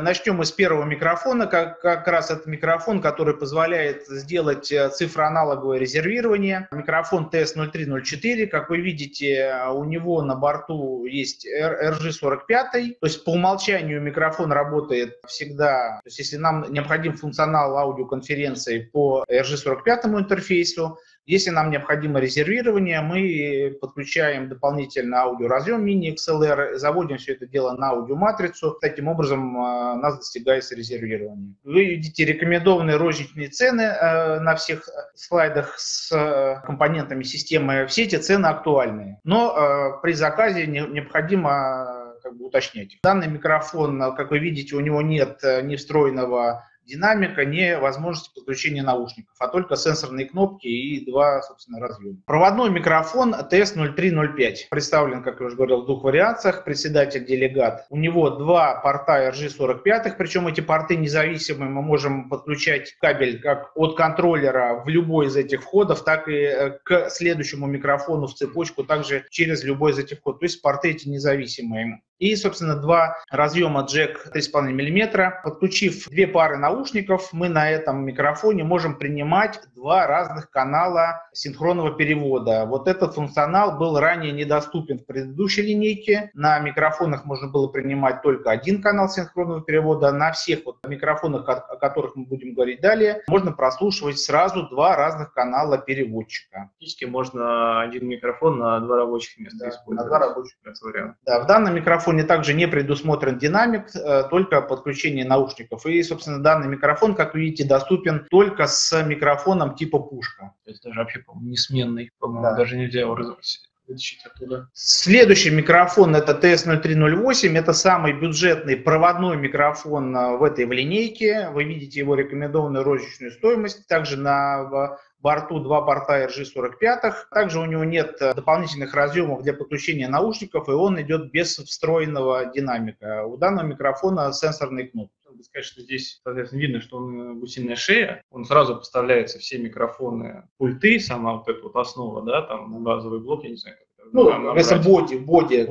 начнем мы с первого микрофона, как, как раз это микрофон, который позволяет сделать э, цифроаналоговое резервирование. Микрофон TS0304, как вы видите, у него на борту есть RG45, то есть по умолчанию микрофон работает всегда, то есть если нам необходим функционал аудиоконференции по RG45 интерфейсу, если нам необходимо резервирование, мы подключаем дополнительно аудиоразъем мини-XLR, заводим все это дело на аудиоматрицу. Таким образом э, нас достигается резервирование. Вы видите рекомендованные розничные цены э, на всех слайдах с э, компонентами системы. Все эти цены актуальны. Но при заказе необходимо как бы уточнять. Данный микрофон, как вы видите, у него нет ни встроенного динамика, не возможность подключения наушников, а только сенсорные кнопки и два, собственно, разъема. Проводной микрофон TS0305 представлен, как я уже говорил, в двух вариациях. Председатель-делегат. У него два порта RG45, причем эти порты независимые. Мы можем подключать кабель как от контроллера в любой из этих входов, так и э, к следующему микрофону в цепочку, также через любой из этих входов. То есть порты эти независимые. И, собственно, два разъема джек 3,5 мм. Подключив две пары наушников, мы на этом микрофоне можем принимать два разных канала синхронного перевода. Вот этот функционал был ранее недоступен в предыдущей линейке. На микрофонах можно было принимать только один канал синхронного перевода. На всех вот микрофонах, о которых мы будем говорить далее, можно прослушивать сразу два разных канала переводчика. Фактически можно один микрофон на два рабочих места Да, использовать. на два рабочих вариант. Да, в данном микрофоне также не предусмотрен динамик, э, только подключение наушников. И, собственно, данный микрофон, как вы видите, доступен только с микрофоном типа пушка. То есть даже вообще, по-моему, несменный. По-моему, Да. даже нельзя его вытащить оттуда. Следующий микрофон это TS0308, это самый бюджетный проводной микрофон э, в этой в линейке. Вы видите его рекомендованную розничную стоимость. Также на борту два порта RG45. Также у него нет э, дополнительных разъемов для подключения наушников, и он идет без встроенного динамика. У данного микрофона сенсорный кнопки. Надо сказать, что здесь, соответственно, видно, что он э, гусиная шея. Он сразу поставляется все микрофоны, пульты, сама вот эта вот основа, да, там базовый блок, я не знаю, как это Ну, там если боди, боди,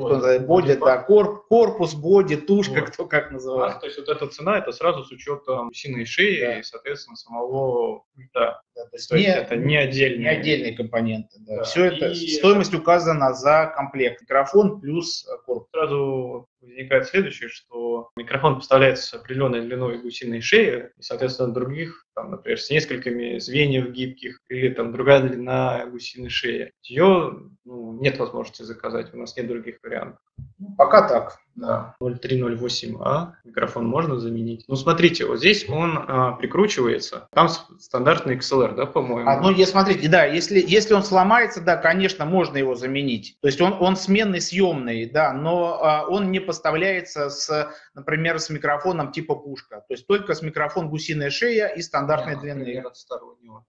Боди. да, кор- корпус, боди, тушка, Вот. кто как А, называет. то есть вот эта цена, это сразу с учетом гусиной шеи Да. и, соответственно, самого пульта. Да, то есть То есть не- это не отдельные. не отдельные компоненты. Да. Да. Все это, И- стоимость указана за комплект. Микрофон плюс э, корпус. Сразу возникает следующее, что микрофон поставляется с определенной длиной гусиной шеи, и, соответственно, других, там, например, с несколькими звеньев гибких, или там другая длина гусиной шеи. Ее ну, нет возможности заказать, у нас нет других вариантов. Пока так. Да. 0308А микрофон можно заменить. Ну, смотрите, вот здесь он а, прикручивается. Там стандартный XLR, да, по-моему? А, ну, е- смотрите, да, если, если он сломается, да, конечно, можно его заменить. То есть он, он сменный, съемный, да, но а, он не поставляется с, например, с микрофоном типа пушка. То есть только с микрофон гусиная шея и стандартной Нет, длины. от стороннего.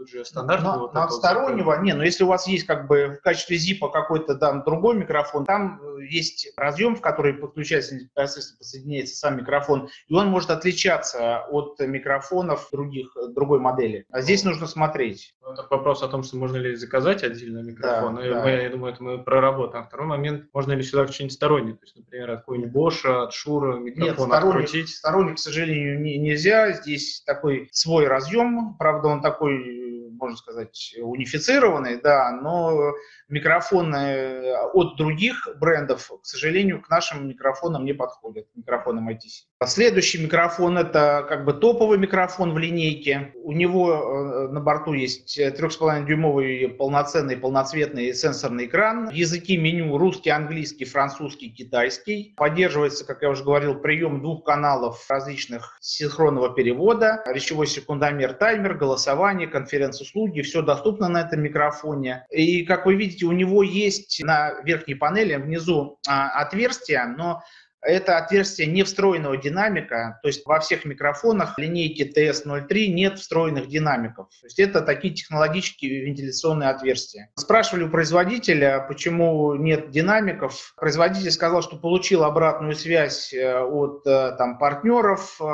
Тут же стандартный На, вот на вот стороннего, не, но если у вас есть как бы в качестве зипа какой-то там другой микрофон, там э, есть разъем, в который подключается непосредственно подсоединяется сам микрофон, и он может отличаться от микрофонов других, другой модели. А здесь нужно смотреть. Ну, Это вопрос о том, что можно ли заказать отдельно микрофон. Да, И да. мы, я думаю, это мы проработаем. Второй момент, можно ли сюда что-нибудь стороннее, то есть, например, от какого-нибудь Боша, от Шура Нет, микрофон сторонник, открутить. сторонник, к сожалению, не- нельзя. Здесь такой свой разъем, правда, он такой, можно сказать, унифицированный, да, но микрофоны э, от других брендов, к сожалению, к нашим микрофонам не подходят, микрофонам ITC. Следующий микрофон это как бы топовый микрофон в линейке. У него э, на борту есть 3,5-дюймовый полноценный полноцветный сенсорный экран. Языки меню русский, английский, французский, китайский. Поддерживается, как я уже говорил, прием двух каналов различных синхронного перевода, речевой секундомер, таймер, голосование, конференц-услуги. Все доступно на этом микрофоне. И, как вы видите, у него есть на верхней панели внизу а, отверстие, но это отверстие не встроенного динамика, то есть во всех микрофонах линейки TS03 нет встроенных динамиков. То есть это такие технологические вентиляционные отверстия. Спрашивали у производителя, почему нет динамиков. Производитель сказал, что получил обратную связь э, от э, там, партнеров, э,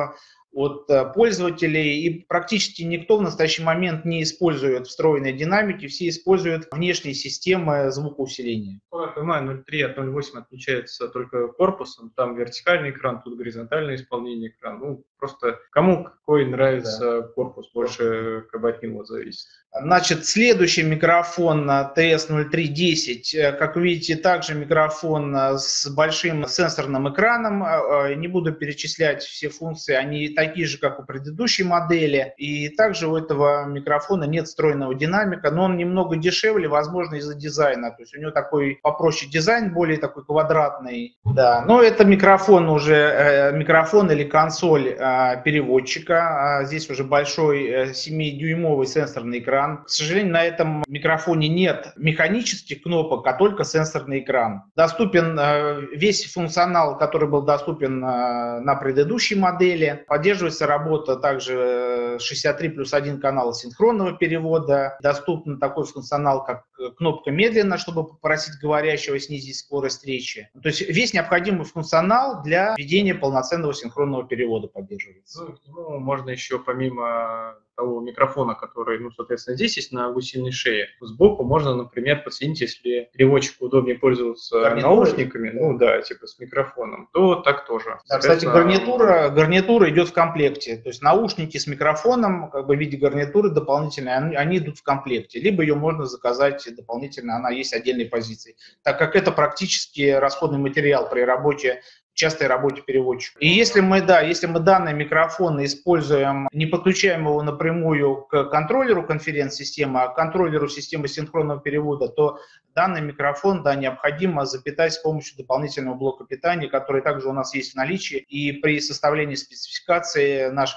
от э, пользователей, и практически никто в настоящий момент не использует встроенные динамики, все используют внешние системы звукоусиления. Я понимаю, 0.3 от 0.8 отличается только корпусом. Там вертикальный экран, тут горизонтальное исполнение экрана. Ну, просто кому какой нравится корпус, больше как бы от него зависит. Значит, следующий микрофон э, TS0310, э, как видите, также микрофон э, с большим сенсорным экраном. Э, Не буду перечислять все функции, они такие же, как у предыдущей модели. И также у этого микрофона нет встроенного динамика, но он немного дешевле, возможно, из-за дизайна. То есть у него такой попроще дизайн, более такой квадратный. Да, но это микрофон уже, микрофон или консоль переводчика. А Здесь уже большой э, 7-дюймовый сенсорный экран. К сожалению, на этом микрофоне нет механических кнопок, а только сенсорный экран. Доступен э, весь функционал, который был доступен э, на предыдущей модели. Поддерживается работа также э, 63 плюс 1 канала синхронного перевода. Доступен такой функционал, как э, кнопка медленно, чтобы попросить говорящего снизить скорость речи. То есть весь необходимый функционал для ведения полноценного синхронного перевода поддерживается. Ну, нему можно еще помимо того микрофона, который, ну, соответственно, здесь есть на гусиной шее, сбоку можно, например, подсоединить, если переводчику удобнее пользоваться Гарнитуры? наушниками, ну да, типа с микрофоном, то так тоже. Да, кстати, гарнитура, гарнитура идет в комплекте, то есть наушники с микрофоном, как бы в виде гарнитуры дополнительные, они, они идут в комплекте, либо ее можно заказать дополнительно, она есть отдельной позицией, так как это практически расходный материал при работе частой работе переводчика. И если мы, да, если мы данный микрофон используем, не подключаем его напрямую к контроллеру конференц-системы, а к контроллеру системы синхронного перевода, то данный микрофон, да, необходимо запитать с помощью дополнительного блока питания, который также у нас есть в наличии. И при составлении спецификации наши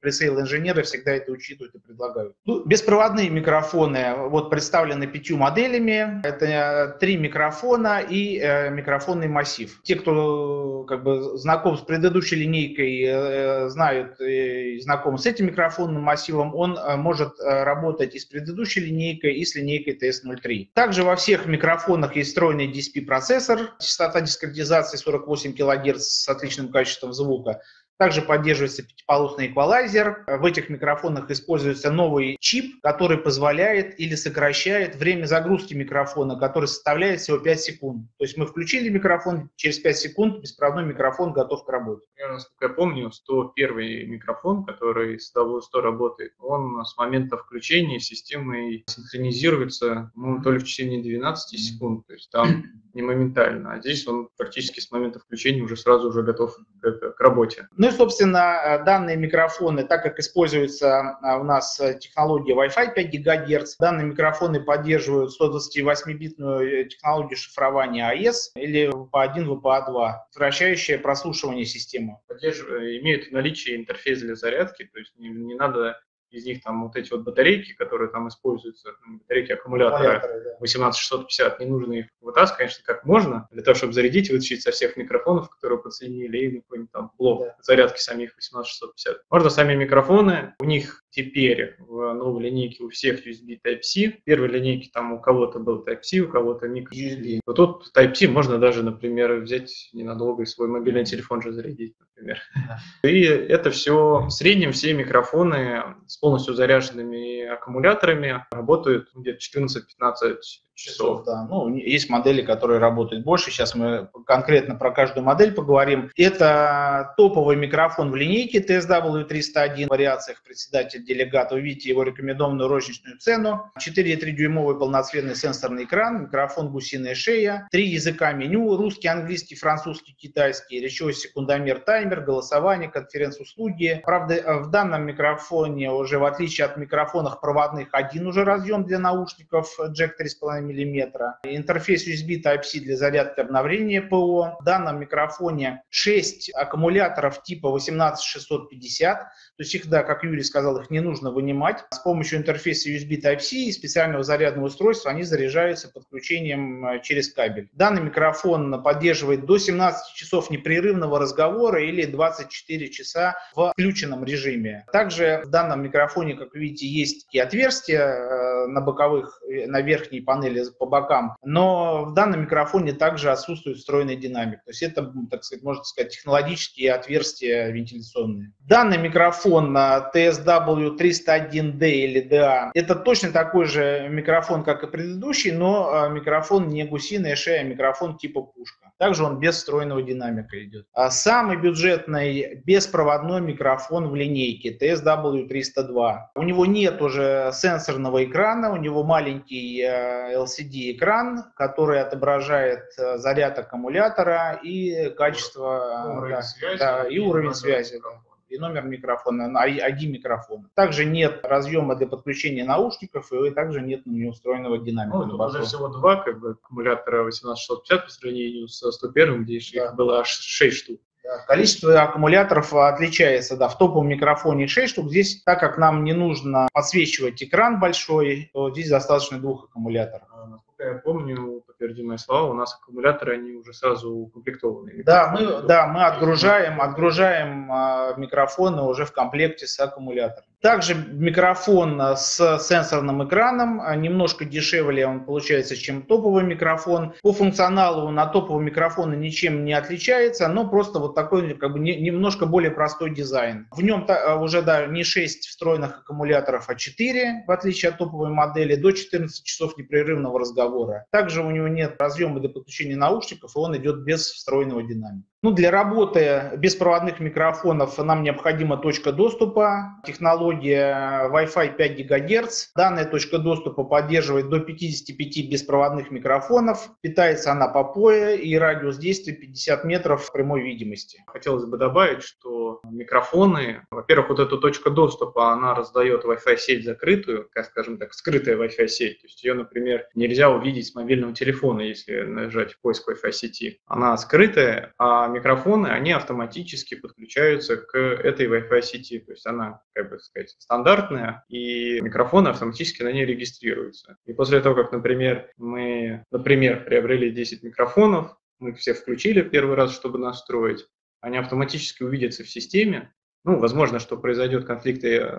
пресейл-инженеры всегда это учитывают и предлагают. Ну, беспроводные микрофоны вот представлены пятью моделями. Это три микрофона и э, микрофонный массив. Те, кто как бы знаком с предыдущей линейкой, э, знают и знакомы с этим микрофонным массивом, он э, может э, работать и с предыдущей линейкой, и с линейкой TS03. Также во всех микрофонах есть встроенный DSP-процессор, частота дискретизации 48 кГц с отличным качеством звука. Также поддерживается пятиполосный эквалайзер. В этих микрофонах используется новый чип, который позволяет или сокращает время загрузки микрофона, который составляет всего 5 секунд. То есть мы включили микрофон, через 5 секунд беспроводной микрофон готов к работе. Я, насколько я помню, 101 микрофон, который с W100 работает, он с момента включения системы синхронизируется ну, то ли в течение 12 секунд. То есть там не моментально, а здесь он практически с момента включения уже сразу уже готов к, к работе. Ну и, собственно, э, данные микрофоны, так как используется э, у нас э, технология Wi-Fi 5 ГГц, данные микрофоны поддерживают 128-битную технологию шифрования AES или VPA1, VPA2, вращающее прослушивание системы. Поддерживает, имеют наличие интерфейс для зарядки, то есть не, не надо из них там вот эти вот батарейки, которые там используются, батарейки аккумулятора да. 18650, не нужно их вытаскивать, конечно, как можно, для того, чтобы зарядить, вытащить со всех микрофонов, которые подсоединили, и какой-нибудь там блок да. зарядки самих 18650. Можно сами микрофоны, у них теперь в новой линейке у всех USB Type-C. В первой линейке там у кого-то был Type-C, у кого-то micro USB. Вот тут Type-C можно даже, например, взять ненадолго и свой мобильный телефон же зарядить, например. И это все, в среднем все микрофоны с полностью заряженными аккумуляторами работают где-то 14-15 часов. Да, ну, есть модели, которые работают больше. Сейчас мы конкретно про каждую модель поговорим. Это топовый микрофон в линейке TSW301 в вариациях председатель делегат. Вы видите его рекомендованную розничную цену. 4,3 дюймовый полноцветный сенсорный экран, микрофон гусиная шея, три языка меню, русский, английский, французский, китайский, речевой секундомер, таймер, голосование, конференц-услуги. Правда, в данном микрофоне уже в отличие от микрофонов проводных один уже разъем для наушников, джек 3,5 мм. Интерфейс USB Type-C для зарядки обновления ПО. В данном микрофоне 6 аккумуляторов типа 18650. То есть их, да, как Юрий сказал, их не нужно вынимать. С помощью интерфейса USB Type-C и специального зарядного устройства они заряжаются подключением э, через кабель. Данный микрофон поддерживает до 17 часов непрерывного разговора или 24 часа в включенном режиме. Также в данном микрофоне, как видите, есть такие отверстия э, на боковых, э, на верхней панели по бокам. Но в данном микрофоне также отсутствует встроенный динамик. То есть это, так сказать, можно сказать, технологические отверстия вентиляционные. Данный микрофон TSW301D или DA, это точно такой же микрофон, как и предыдущий, но а, микрофон не гусиная шея, а микрофон типа пушка. Также он без встроенного динамика идет. А самый бюджетный беспроводной микрофон в линейке TSW302. У него нет уже сенсорного экрана, у него маленький э, LCD-экран, который отображает э, заряд аккумулятора и качество уровень да, связи, да, и уровень связи. Да и номер микрофона, ID микрофона. Также нет разъема для подключения наушников, и также нет встроенного динамика. Ну, уже всего два как бы, аккумулятора 18650 по сравнению с 101, где да. их было аж 6 штук. Количество аккумуляторов отличается, да, в топовом микрофоне 6 штук. Здесь, так как нам не нужно подсвечивать экран большой, то здесь достаточно двух аккумуляторов. А, насколько я помню, подтвердимые слова, у нас аккумуляторы, они уже сразу укомплектованы. Да, мы, да, мы отгружаем, отгружаем а, микрофоны уже в комплекте с аккумулятором. Также микрофон с сенсорным экраном, немножко дешевле он получается, чем топовый микрофон. По функционалу на топового микрофона ничем не отличается, но просто вот такой как бы немножко более простой дизайн. В нем уже да, не 6 встроенных аккумуляторов, а 4, в отличие от топовой модели, до 14 часов непрерывного разговора. Также у него нет разъема для подключения наушников, и он идет без встроенного динамика. Ну, для работы беспроводных микрофонов нам необходима точка доступа, технология Wi-Fi 5 ГГц. Данная точка доступа поддерживает до 55 беспроводных микрофонов. Питается она по POE и радиус действия 50 метров прямой видимости. Хотелось бы добавить, что микрофоны, во-первых, вот эта точка доступа, она раздает Wi-Fi сеть закрытую, как скажем так, скрытая Wi-Fi сеть. То есть ее, например, нельзя увидеть с мобильного телефона, если нажать поиск Wi-Fi сети. Она скрытая, а микрофоны, они автоматически подключаются к этой Wi-Fi сети. То есть она, как бы сказать, стандартная, и микрофоны автоматически на ней регистрируются. И после того, как, например, мы, например, приобрели 10 микрофонов, мы их все включили первый раз, чтобы настроить, они автоматически увидятся в системе, ну, возможно, что произойдет конфликты э,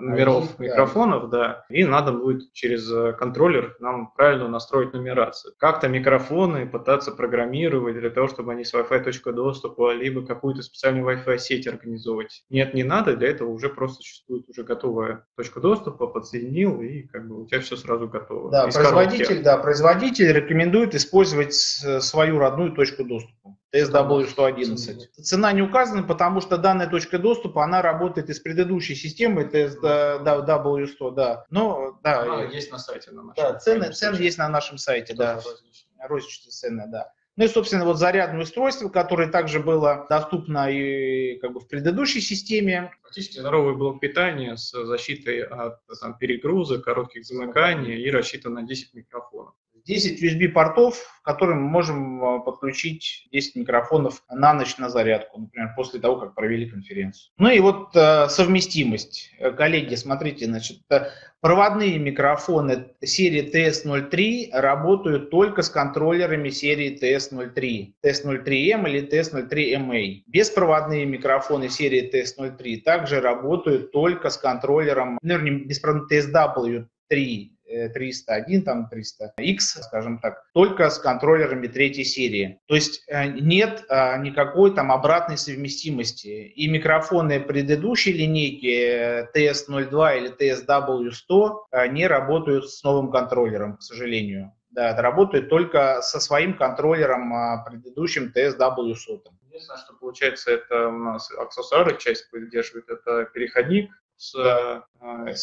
номеров Один, микрофонов, да. да, и надо будет через э, контроллер нам правильно настроить нумерацию. Как-то микрофоны пытаться программировать для того, чтобы они с Wi-Fi точкой доступа, либо какую-то специальную Wi-Fi сеть организовывать. Нет, не надо, для этого уже просто существует уже готовая точка доступа, подсоединил, и как бы у тебя все сразу готово. Да, производитель, да, производитель рекомендует использовать свою родную точку доступа. TSW111. Цена не указана, потому что данная точка доступа, она работает из предыдущей системы TSW100, да. Но, да. Она есть на сайте. На нашем да, цены, цены есть на нашем сайте, да. Розничные цены, да. Ну и, собственно, вот зарядное устройство, которое также было доступно и как бы в предыдущей системе. Фактически здоровый блок питания с защитой от там, перегруза, коротких замыканий и рассчитан на 10 микрофонов. 10 USB-портов, к которым мы можем а, подключить 10 микрофонов на ночь на зарядку, например, после того, как провели конференцию. Ну и вот э, совместимость. Коллеги, смотрите, значит, э, проводные микрофоны серии TS03 работают только с контроллерами серии TS03, TS03M или TS03MA. Беспроводные микрофоны серии TS03 также работают только с контроллером, ну, вернее, беспроводный TSW3 301, там 300X, скажем так, только с контроллерами третьей серии. То есть э, нет э, никакой там обратной совместимости. И микрофоны предыдущей линейки TS02 э, или TSW100 не работают с новым контроллером, к сожалению. Да, это работает только со своим контроллером предыдущим TSW100. Единственное, что получается, это у нас аксессуары часть поддерживает, это переходник, с. Э,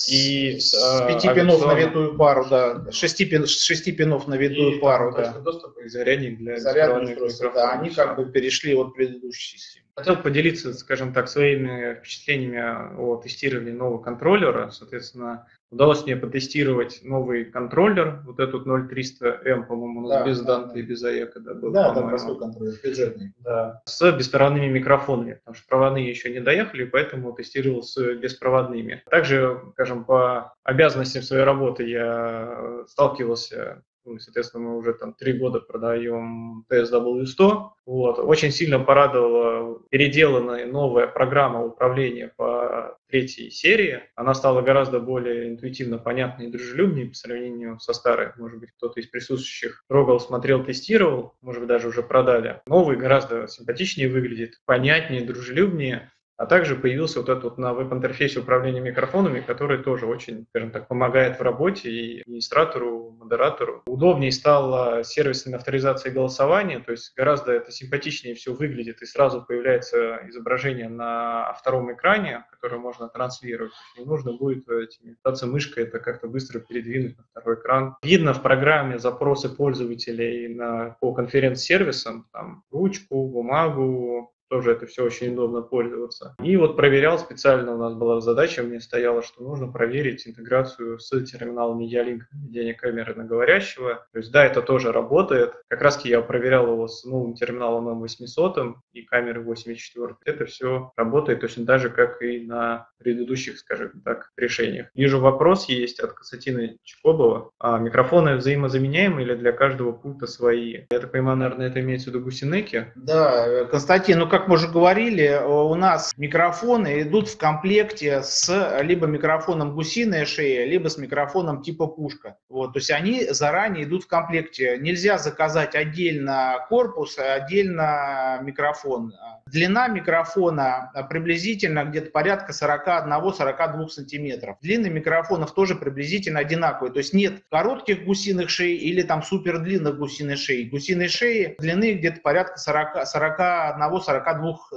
и с, с пяти пинов на витую пару, да, шести, пин, шести пинов на витую и пару, да. доступа и зарядник для зарядных устройств, да, они как бы перешли от предыдущей системы. Хотел поделиться, скажем так, своими впечатлениями о тестировании нового контроллера. Соответственно, удалось мне потестировать новый контроллер, вот этот 0300M, по-моему, да, без да, Данте да. и без АЕКа. Да, был, да там простой контроллер, бюджетный. Да, с беспроводными микрофонами, потому что проводные еще не доехали, поэтому тестировал с беспроводными. Также, скажем, по обязанностям своей работы я сталкивался ну, соответственно, мы уже там три года продаем TSW100. Вот. Очень сильно порадовала переделанная новая программа управления по третьей серии. Она стала гораздо более интуитивно понятной и дружелюбнее по сравнению со старой. Может быть, кто-то из присутствующих трогал, смотрел, тестировал, может быть, даже уже продали. Новый гораздо симпатичнее выглядит, понятнее, дружелюбнее. А также появился вот этот вот на веб-интерфейсе управления микрофонами, который тоже очень, скажем так, помогает в работе и администратору, модератору. Удобнее стало сервисами авторизации голосования, то есть гораздо это симпатичнее все выглядит, и сразу появляется изображение на втором экране, которое можно транслировать. Не нужно будет этими пытаться мышкой это как-то быстро передвинуть на второй экран. Видно в программе запросы пользователей на, по конференц-сервисам, там, ручку, бумагу, тоже это все очень удобно пользоваться. И вот проверял специально, у нас была задача, мне стояла, что нужно проверить интеграцию с терминалом MediaLink наведения камеры на говорящего. То есть да, это тоже работает. Как раз я проверял его с новым терминалом M800 и камерой 84. Это все работает точно так же, как и на предыдущих, скажем так, решениях. Вижу вопрос есть от Константина Чекобова. А микрофоны взаимозаменяемые или для каждого пульта свои? Я так понимаю, наверное, это имеется в виду гусинеки? Да, Константин, ну как как мы уже говорили, у нас микрофоны идут в комплекте с либо микрофоном гусиная шея, либо с микрофоном типа пушка. Вот, то есть они заранее идут в комплекте. Нельзя заказать отдельно корпус, а отдельно микрофон. Длина микрофона приблизительно где-то порядка 41-42 сантиметров. Длины микрофонов тоже приблизительно одинаковые. То есть нет коротких гусиных шеи или там супер длинных гусиных шеи. Гусиные шеи длины где-то порядка 40, 41-42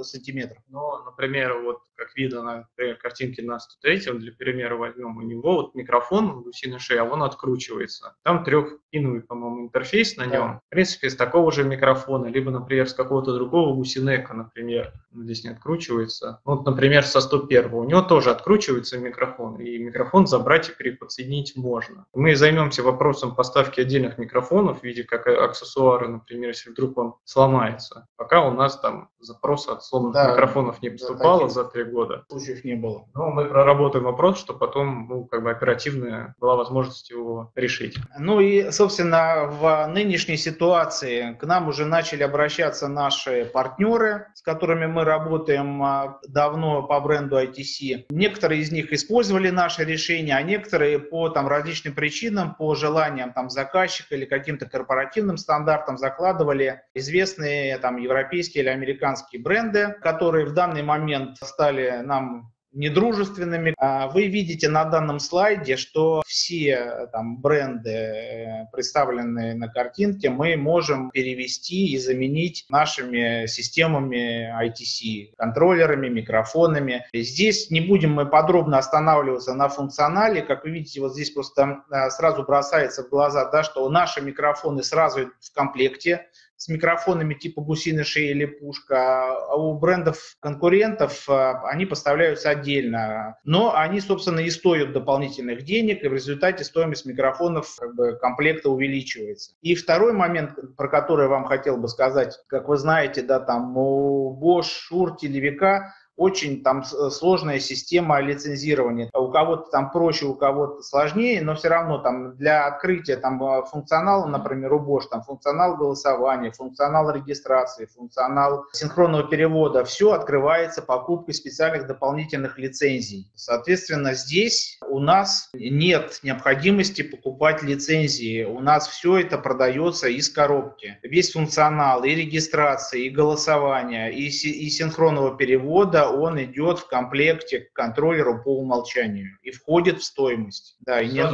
сантиметров. Ну, например, вот как видно на например, картинке на 103, для примера возьмем, у него вот микрофон гусиной шеи, а он откручивается. Там трехпиновый, по-моему, интерфейс на нем. Да. В принципе, с такого же микрофона, либо, например, с какого-то другого гусинека, например, здесь не откручивается. Вот, например, со 101 у него тоже откручивается микрофон, и микрофон забрать и переподсоединить можно. Мы займемся вопросом поставки отдельных микрофонов в виде как аксессуары, например, если вдруг он сломается. Пока у нас там запрос от сломанных да, микрофонов не поступало да, за три года. Случаев не было. Но мы проработаем вопрос, чтобы потом ну, как бы оперативно была возможность его решить. Ну и, собственно, в нынешней ситуации к нам уже начали обращаться наши партнеры, с которыми мы работаем а, давно по бренду ITC. Некоторые из них использовали наше решение, а некоторые по там, различным причинам, по желаниям там, заказчика или каким-то корпоративным стандартам закладывали известные там, европейские или американские бренды, которые в данный момент стали нам недружественными. А вы видите на данном слайде, что все там, бренды, э, представленные на картинке, мы можем перевести и заменить нашими системами ITC, контроллерами, микрофонами. Здесь не будем мы подробно останавливаться на функционале. Как вы видите, вот здесь просто э, сразу бросается в глаза, да, что наши микрофоны сразу в комплекте с микрофонами типа гусиной шеи или пушка, а у брендов конкурентов а, они поставляются отдельно, но они, собственно, и стоят дополнительных денег, и в результате стоимость микрофонов как бы, комплекта увеличивается. И второй момент, про который я вам хотел бы сказать, как вы знаете, да, там у Bosch, Shure, телевика очень там э, сложная система лицензирования. У кого-то там проще, у кого-то сложнее, но все равно там для открытия там э, функционала, например, у Bosch, там функционал голосования, функционал регистрации, функционал синхронного перевода, все открывается покупкой специальных дополнительных лицензий. Соответственно, здесь у нас нет необходимости покупать лицензии. У нас все это продается из коробки. Весь функционал и регистрации, и голосования, и, и синхронного перевода он идет в комплекте к контроллеру по умолчанию и входит в стоимость. Да, и не...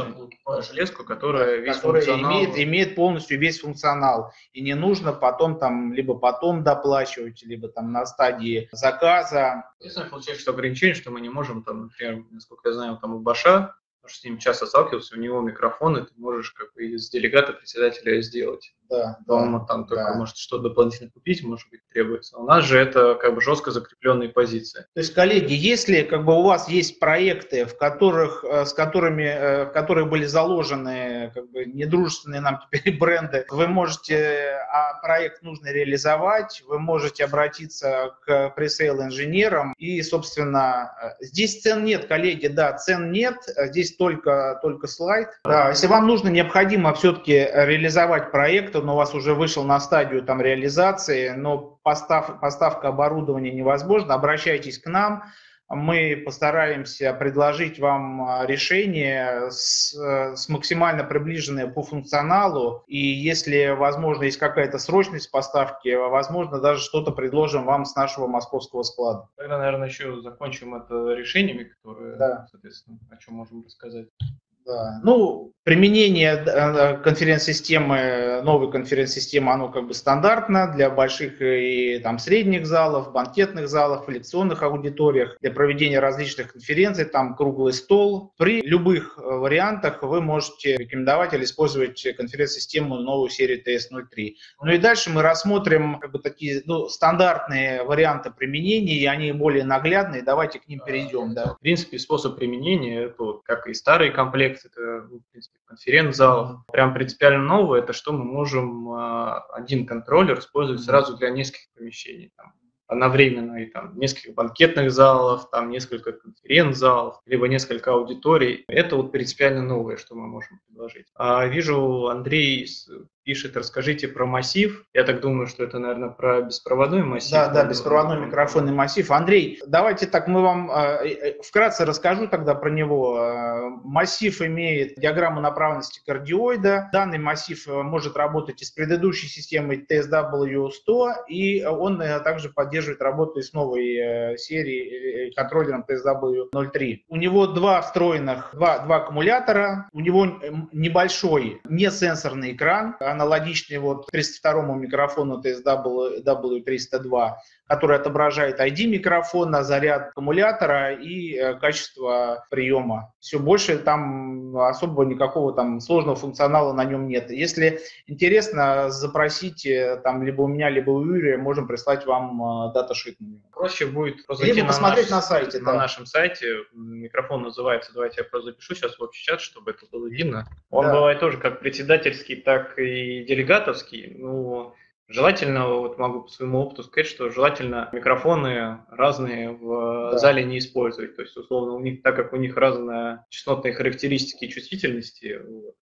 железку, которая весь которая функционал... имеет, имеет полностью весь функционал. И не нужно потом там, либо потом доплачивать, либо там на стадии заказа. Если получается, что ограничение, что мы не можем, там, например, насколько я знаю, там у Баша потому что с ним часто сталкивался, у него микрофон, и ты можешь как бы из делегата председателя сделать. Да, Дома да, там только, да. может, что-то дополнительно купить, может быть, требуется. У нас же это как бы жестко закрепленные позиции. То есть, коллеги, если как бы у вас есть проекты, в которых, э, с которыми, э, в которых были заложены как бы недружественные нам теперь бренды, вы можете, а проект нужно реализовать, вы можете обратиться к пресейл инженерам и, собственно, э, здесь цен нет, коллеги, да, цен нет, здесь только, только слайд. Да, если вам нужно, необходимо все-таки реализовать проект, он у вас уже вышел на стадию там, реализации, но постав, поставка оборудования невозможна, обращайтесь к нам, мы постараемся предложить вам а, решение с, с максимально приближенное по функционалу, и если, возможно, есть какая-то срочность поставки, возможно, даже что-то предложим вам с нашего московского склада. Тогда, наверное, еще закончим это решениями, которые, да. соответственно, о чем можем рассказать. Да. Ну, применение э, конференц-системы, новой конференц-системы, оно как бы стандартно для больших и там средних залов, банкетных залов, лекционных аудиториях, для проведения различных конференций, там круглый стол. При любых э, вариантах вы можете рекомендовать или использовать конференц-систему новую серию TS03. Ну и дальше мы рассмотрим как бы такие ну, стандартные варианты применения, и они более наглядные. Давайте к ним перейдем. Да. В принципе, способ применения, это как и старый комплект это, ну, в принципе, конференц-залов. Прям принципиально новое, это что мы можем а, один контроллер использовать сразу для нескольких помещений. Там, одновременно и там несколько банкетных залов, там несколько конференц-залов, либо несколько аудиторий. Это вот принципиально новое, что мы можем предложить. А вижу, Андрей пишет, расскажите про массив. Я так думаю, что это, наверное, про беспроводной массив. Да, да, беспроводной микрофонный массив. Андрей, давайте так, мы вам э, вкратце расскажу тогда про него. Массив имеет диаграмму направленности кардиоида. Данный массив может работать и с предыдущей системой TSW100, и он также поддерживает работу и с новой серии контроллером TSW03. У него два встроенных, два, два аккумулятора, у него небольшой несенсорный экран, аналогичный вот 302 микрофону TSW302 который отображает ID микрофона, заряд аккумулятора и э, качество приема. Все больше там особо никакого там сложного функционала на нем нет. Если интересно, запросите там либо у меня, либо у Юрия, можем прислать вам э, даташит. Проще будет просто либо посмотреть на, наш, на сайте. На да. нашем сайте микрофон называется, давайте я просто запишу сейчас в общий чат, чтобы это было видно. Он да. бывает тоже как председательский, так и делегатовский. Ну, Желательно, вот могу по своему опыту сказать, что желательно микрофоны разные в да. зале не использовать. То есть, условно, у них, так как у них разные частотные характеристики и чувствительности,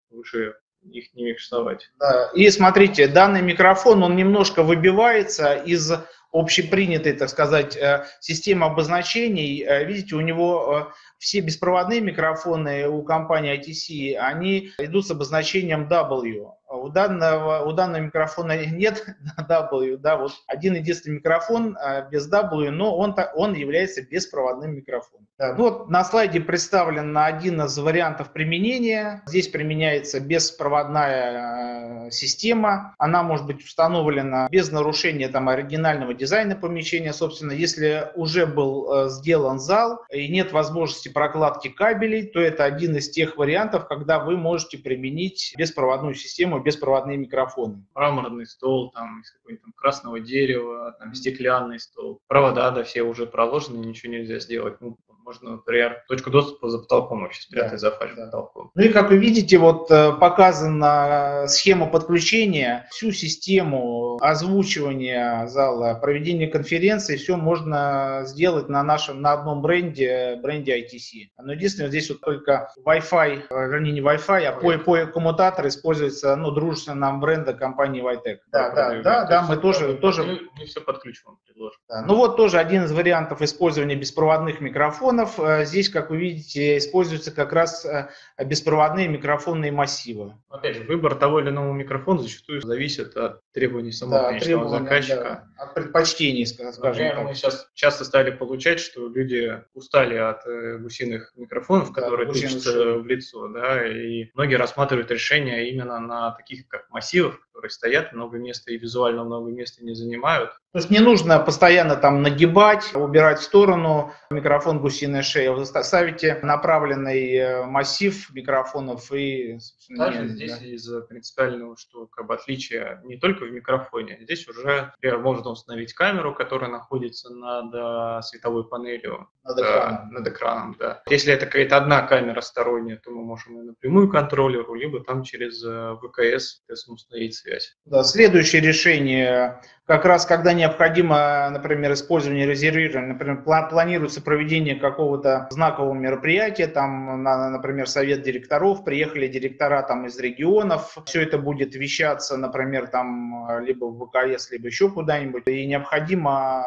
лучше их не микшовать. Да. И смотрите, данный микрофон, он немножко выбивается из общепринятой, так сказать, э, системы обозначений. Э, видите, у него э, все беспроводные микрофоны у компании ITC, они идут с обозначением W. У данного, у данного микрофона нет W, да, вот один единственный микрофон без W, но он, он является беспроводным микрофоном. Да, ну вот на слайде представлен один из вариантов применения. Здесь применяется беспроводная система. Она может быть установлена без нарушения там, оригинального дизайна помещения. Собственно, если уже был э, сделан зал и нет возможности прокладки кабелей, то это один из тех вариантов, когда вы можете применить беспроводную систему, беспроводные микрофоны. Мраморный стол там, из какого-нибудь там красного дерева, там, стеклянный стол. Провода, да, все уже проложены, ничего нельзя сделать. Ну, можно, например, точку доступа за потолком вообще спрятать да, за фальш да. потолком. Ну и как вы видите, вот э, показана схема подключения, всю систему озвучивания зала, проведения конференции, все можно сделать на нашем, на одном бренде, бренде ITC. Но единственное, здесь вот только Wi-Fi, э, вернее не Wi-Fi, а по, по коммутатор используется, ну, дружественно нам бренда компании Vitec. Да, да, да, да, да, мы тоже, тоже... Не все под ключ вам предложим. Да. Ну вот тоже один из вариантов использования беспроводных микрофонов микрофонов. Э, здесь, как вы видите, используются как раз э, беспроводные микрофонные массивы. Опять же, выбор того или иного микрофона зачастую зависит от требований самого да, конечного заказчика. Да, от предпочтений, скажем Например, так. Мы сейчас часто стали получать, что люди устали от э, гусиных микрофонов, которые да, тычутся в лицо, да, и многие рассматривают решения именно на таких как массивах, которые стоят, много места и визуально много места не занимают. То есть не нужно постоянно там нагибать, убирать в сторону микрофон гусиная шея. Вы ставите направленный э, массив микрофонов и... Также нет, здесь да. из принципиального, что как бы отличие не только в микрофоне, здесь уже, например, можно установить камеру, которая находится над э, световой панелью. Над экраном. над экраном, да. Если это какая-то одна камера сторонняя, то мы можем и напрямую контроллеру, либо там через э, ВКС установить связь. Да, следующее решение, как раз когда необходимо, например, использование резервирования, например, планируется проведение какого-то знакового мероприятия, там, на, например, совет директоров, приехали директора там из регионов, все это будет вещаться, например, там либо в ВКС, либо еще куда-нибудь, и необходимо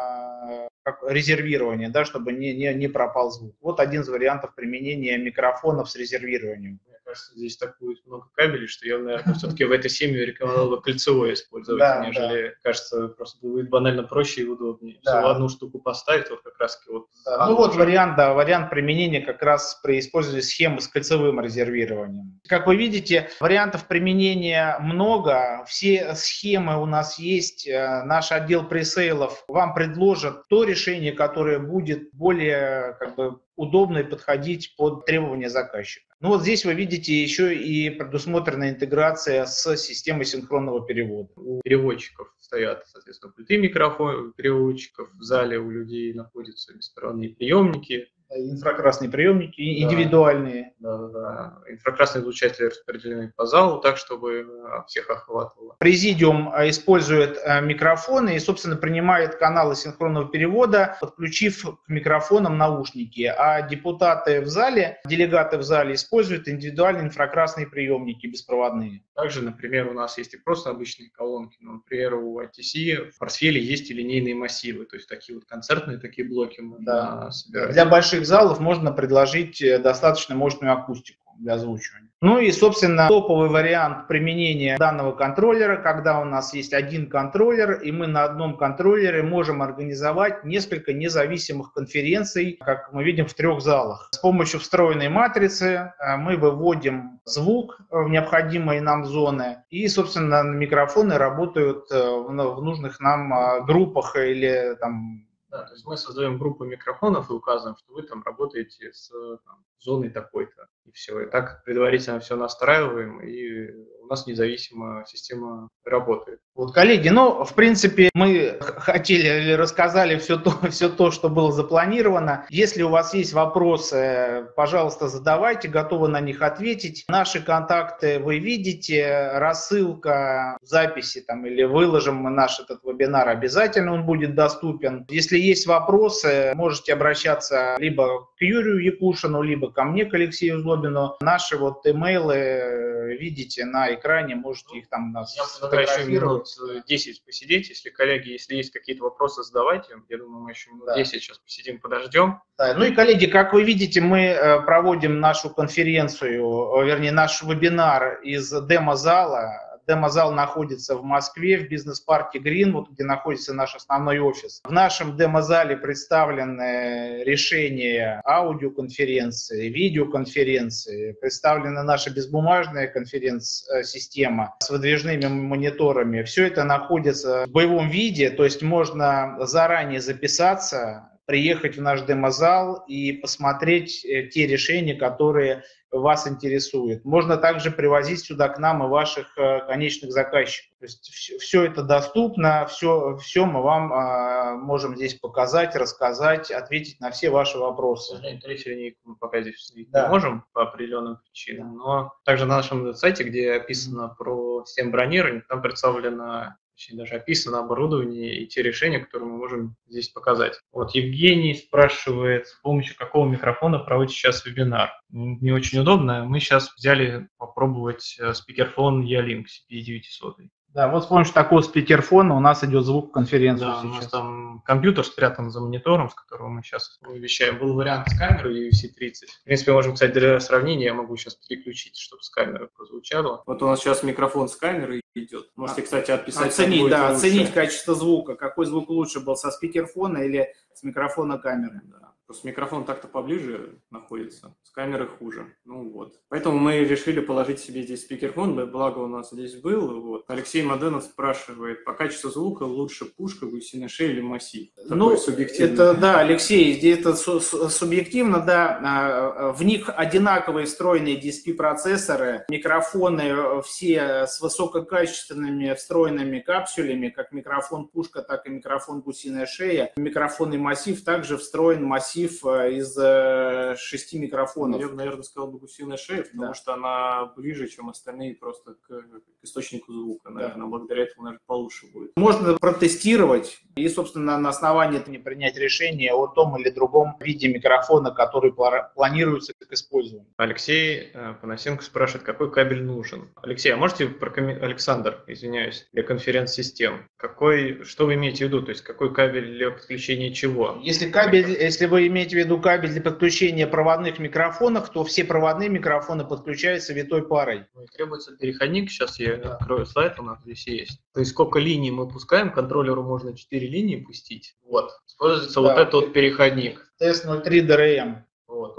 как резервирование, да, чтобы не, не, не пропал звук. Вот один из вариантов применения микрофонов с резервированием кажется, здесь так будет много кабелей, что я, наверное, все-таки в этой семье рекомендовал бы кольцевое использовать, да, нежели, да. кажется, просто будет банально проще и удобнее. Да. Всего одну штуку поставить, вот как раз вот. Да. Ну вот вариант, да, вариант применения как раз при использовании схемы с кольцевым резервированием. Как вы видите, вариантов применения много, все схемы у нас есть, э, наш отдел пресейлов вам предложит то решение, которое будет более как бы удобно подходить под требования заказчика. Ну вот здесь вы видите еще и предусмотрена интеграция с системой синхронного перевода. У переводчиков стоят, соответственно, пульты микрофон переводчиков, в зале у людей находятся беспроводные приемники, Инфракрасные приемники, индивидуальные. Да, да, да. Инфракрасные излучатели распределены по залу так, чтобы э, всех охватывало. Президиум э, использует э, микрофоны и, собственно, принимает каналы синхронного перевода, подключив к микрофонам наушники. А депутаты в зале, делегаты в зале используют индивидуальные инфракрасные приемники беспроводные. Также, например, у нас есть и просто обычные колонки, но, например, у ITC в портфеле есть и линейные массивы, то есть такие вот концертные такие блоки можно да. собирать. Для больших залов можно предложить достаточно мощную акустику для озвучивания. Ну и, собственно, топовый вариант применения данного контроллера, когда у нас есть один контроллер, и мы на одном контроллере можем организовать несколько независимых конференций, как мы видим в трех залах. С помощью встроенной матрицы э, мы выводим звук в необходимые нам зоны, и, собственно, микрофоны работают э, в нужных нам э, группах или там да, то есть мы создаем группу микрофонов и указываем, что вы там работаете с там, зоной такой-то. И все. И так предварительно все настраиваем, и нас независимая система работает. Вот, коллеги, ну, в принципе, мы хотели или рассказали все то, все то, что было запланировано. Если у вас есть вопросы, пожалуйста, задавайте, готовы на них ответить. Наши контакты вы видите, рассылка записи там или выложим мы наш этот вебинар, обязательно он будет доступен. Если есть вопросы, можете обращаться либо к Юрию Якушину, либо ко мне, к Алексею Злобину. Наши вот имейлы видите на экране, можете их там Я сфотографировать минут 10 э, посидеть. Если, коллеги, если есть какие-то вопросы, задавайте. Я думаю, мы еще минут да. 10 сейчас посидим, подождем. Да. Ну и, коллеги, как вы видите, мы э, проводим нашу конференцию, вернее, наш вебинар из демо-зала Демозал находится в Москве, в бизнес-парке Гринвуд, где находится наш основной офис. В нашем демозале представлены решения аудиоконференции, видеоконференции, представлена наша безбумажная конференц-система с выдвижными мониторами. Все это находится в боевом виде, то есть можно заранее записаться, приехать в наш демозал и посмотреть э, те решения, которые вас интересуют. Можно также привозить сюда к нам и ваших э, конечных заказчиков. То есть все, это доступно, все, все мы вам а, можем здесь показать, рассказать, ответить на все ваши вопросы. Линейку мы пока здесь да. не можем по определенным причинам, но также на нашем сайте, где описано про систему бронирования, там представлено точнее даже описано оборудование и те решения, которые мы можем здесь показать. Вот Евгений спрашивает, с помощью какого микрофона проводите сейчас вебинар. Не очень удобно. Мы сейчас взяли попробовать э, спикерфон Ялинк CP900. Да, вот с помощью такого спикерфона у нас идет звук конференции да, сейчас. у нас там компьютер спрятан за монитором, с которого мы сейчас вещаем. Был вариант с камерой UC30. В принципе, можем, кстати, для сравнения я могу сейчас переключить, чтобы с камерой прозвучало. Вот у нас сейчас микрофон с камерой идет. Можете, кстати, отписать. Оценить, да, лучше. оценить качество звука. Какой звук лучше был, со спикерфона или с микрофона камеры? Да. Просто микрофон так-то поближе находится, с камеры хуже. Ну вот. Поэтому мы решили положить себе здесь спикерфон, благо у нас здесь был. Вот. Алексей Маденов спрашивает, по качеству звука лучше пушка, гусиная шея или массив? Такое ну, субъективно. это, да, Алексей, здесь это субъективно, да. А, в них одинаковые встроенные DSP-процессоры, микрофоны все с высококачественными встроенными капсулями, как микрофон пушка, так и микрофон гусиная шея. Микрофонный массив также встроен массив массив э, из э, шести микрофонов. Я бы, наверное, сказал бы гусиная шея, потому да. что она ближе, чем остальные просто к, к источнику звука. Наверное, да. благодаря этому, наверное, получше будет. Можно протестировать и, собственно, на основании этого не принять решение о том или другом виде микрофона, который планируется к использованию. Алексей э, Панасенко спрашивает, какой кабель нужен. Алексей, а можете прокомментировать, Александр, извиняюсь, для конференц-систем, какой, что вы имеете в виду, то есть какой кабель для подключения чего? Если кабель, если вы имеете в виду кабель для подключения проводных микрофонов, то все проводные микрофоны подключаются витой парой. Ну, требуется переходник, сейчас я да. открою слайд, у нас здесь есть. То есть сколько линий мы пускаем, контроллеру можно 4 линии пустить. Вот. Используется да. вот этот вот переходник. TS03 DRM.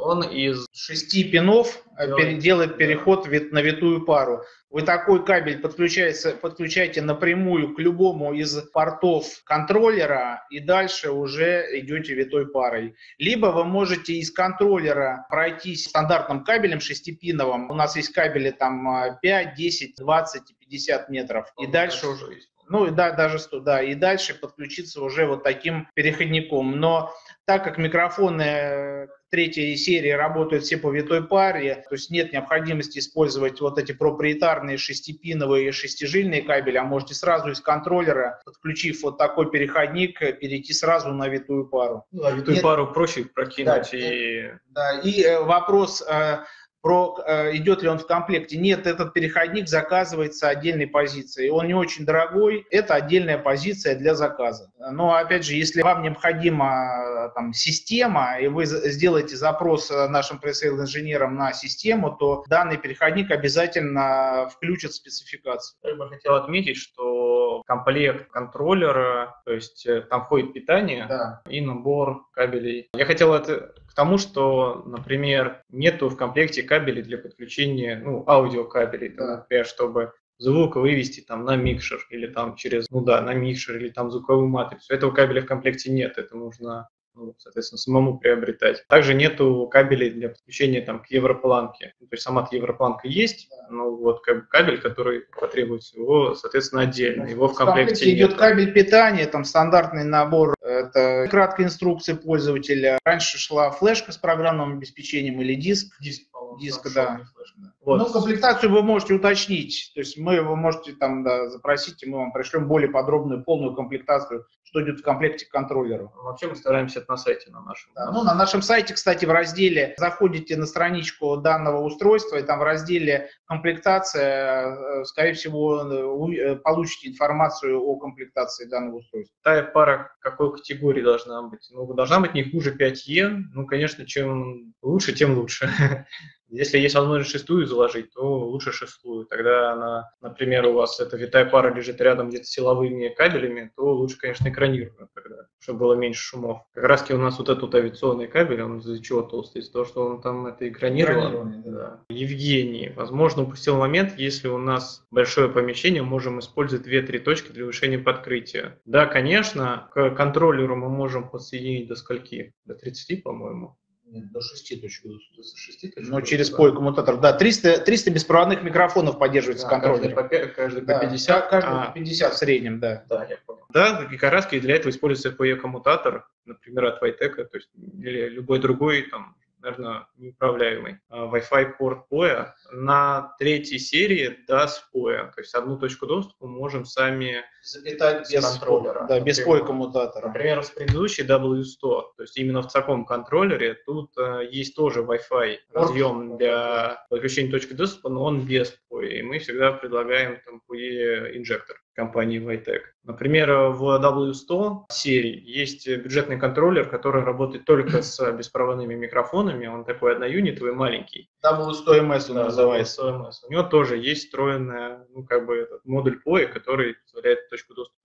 Он из шести пинов э, делает, делает переход на витую пару. Вы такой кабель подключаете, подключаете напрямую к любому из портов контроллера и дальше уже идете витой парой. Либо вы можете из контроллера пройтись стандартным кабелем шестипиновым. У нас есть кабели там 5, 10, 20 50 метров. И дальше уже есть. Ну, да, даже 100, да. И дальше подключиться уже вот таким переходником. Но так как микрофоны третьей серии работают все по витой паре, то есть нет необходимости использовать вот эти проприетарные шестипиновые шестижильные кабели, а можете сразу из контроллера, подключив вот такой переходник, перейти сразу на витую пару. Ну, а витую нет, пару проще прокинуть да, и... Да, и э, вопрос э, про э, идет ли он в комплекте. Нет, этот переходник заказывается отдельной позицией. Он не очень дорогой, это отдельная позиция для заказа. Но опять же, если вам необходима там, система, и вы сделаете запрос нашим пресейл инженерам на систему, то данный переходник обязательно включит спецификацию. Я бы хотел отметить, что комплект контроллера, то есть э, там входит питание да. и набор кабелей. Я хотел это к тому, что, например, нету в комплекте кабелей для подключения, ну, аудиокабелей, там, например, чтобы звук вывести там на микшер или там через, ну да, на микшер или там звуковую матрицу. Этого кабеля в комплекте нет, это нужно ну, соответственно, самому приобретать. Также нету кабелей для подключения там, к европланке. Ну, то есть сама европланка есть, но вот как бы кабель, который потребуется, его, соответственно, отдельно. Его в комплекте, в комплекте идет кабель питания, там стандартный набор, это краткая инструкция пользователя. Раньше шла флешка с программным обеспечением или диск. Диск, диск да. Флешка, да. Вот. Ну, комплектацию вы можете уточнить. То есть мы вы можете там да, запросить, и мы вам пришлем более подробную, полную комплектацию, что идет в комплекте к контроллеру. Ну, вообще мы стараемся это на сайте на нашем. Да, ну, на нашем сайте, кстати, в разделе заходите на страничку данного устройства, и там в разделе комплектация, э, скорее всего, э, получите информацию о комплектации данного устройства. Та пара какой категории должна быть? Ну, должна быть не хуже 5Е. Ну, конечно, чем лучше, тем лучше. Если есть возможность шестую заложить, то лучше шестую. Тогда она, например, у вас эта витая пара лежит рядом где-то с силовыми кабелями, то лучше, конечно, экранированную тогда, чтобы было меньше шумов. Как раз у нас вот этот авиационный кабель, он из-за чего толстый? Из-за того, что он там это экранировал. Да. Евгений, возможно, упустил момент, если у нас большое помещение, можем использовать 2-3 точки для повышения подкрытия. Да, конечно, к контроллеру мы можем подсоединить до скольки? До 30, по-моему. Нет, до 6 точек. До 6 точек. Ну, через POE коммутатор. Да, 300, 300 беспроводных микрофонов поддерживается да, контроллер. Каждый по, каждый по 50. каждый а, по 50 в среднем, да. Да, я понял. Да, и как раз для этого используется POE коммутатор, например, от Vitec, то есть или любой другой там наверное, неуправляемый а, Wi-Fi порт POE. На третьей серии даст POE, то есть одну точку доступа можем сами запитать без контроллера. Да, без POE коммутатора. Например, с предыдущей W100, то есть именно в таком контроллере, тут uh, есть тоже Wi-Fi разъем для подключения точки доступа, но он без POE, и мы всегда предлагаем там POE инжектор компании Vitec. Например, в W100 серии есть бюджетный контроллер, который работает только с беспроводными микрофонами. Он такой одноюнитовый, маленький. W100MS он да, называется. W100MS. У него тоже есть встроенный ну, как бы этот модуль POE, который позволяет точку доступа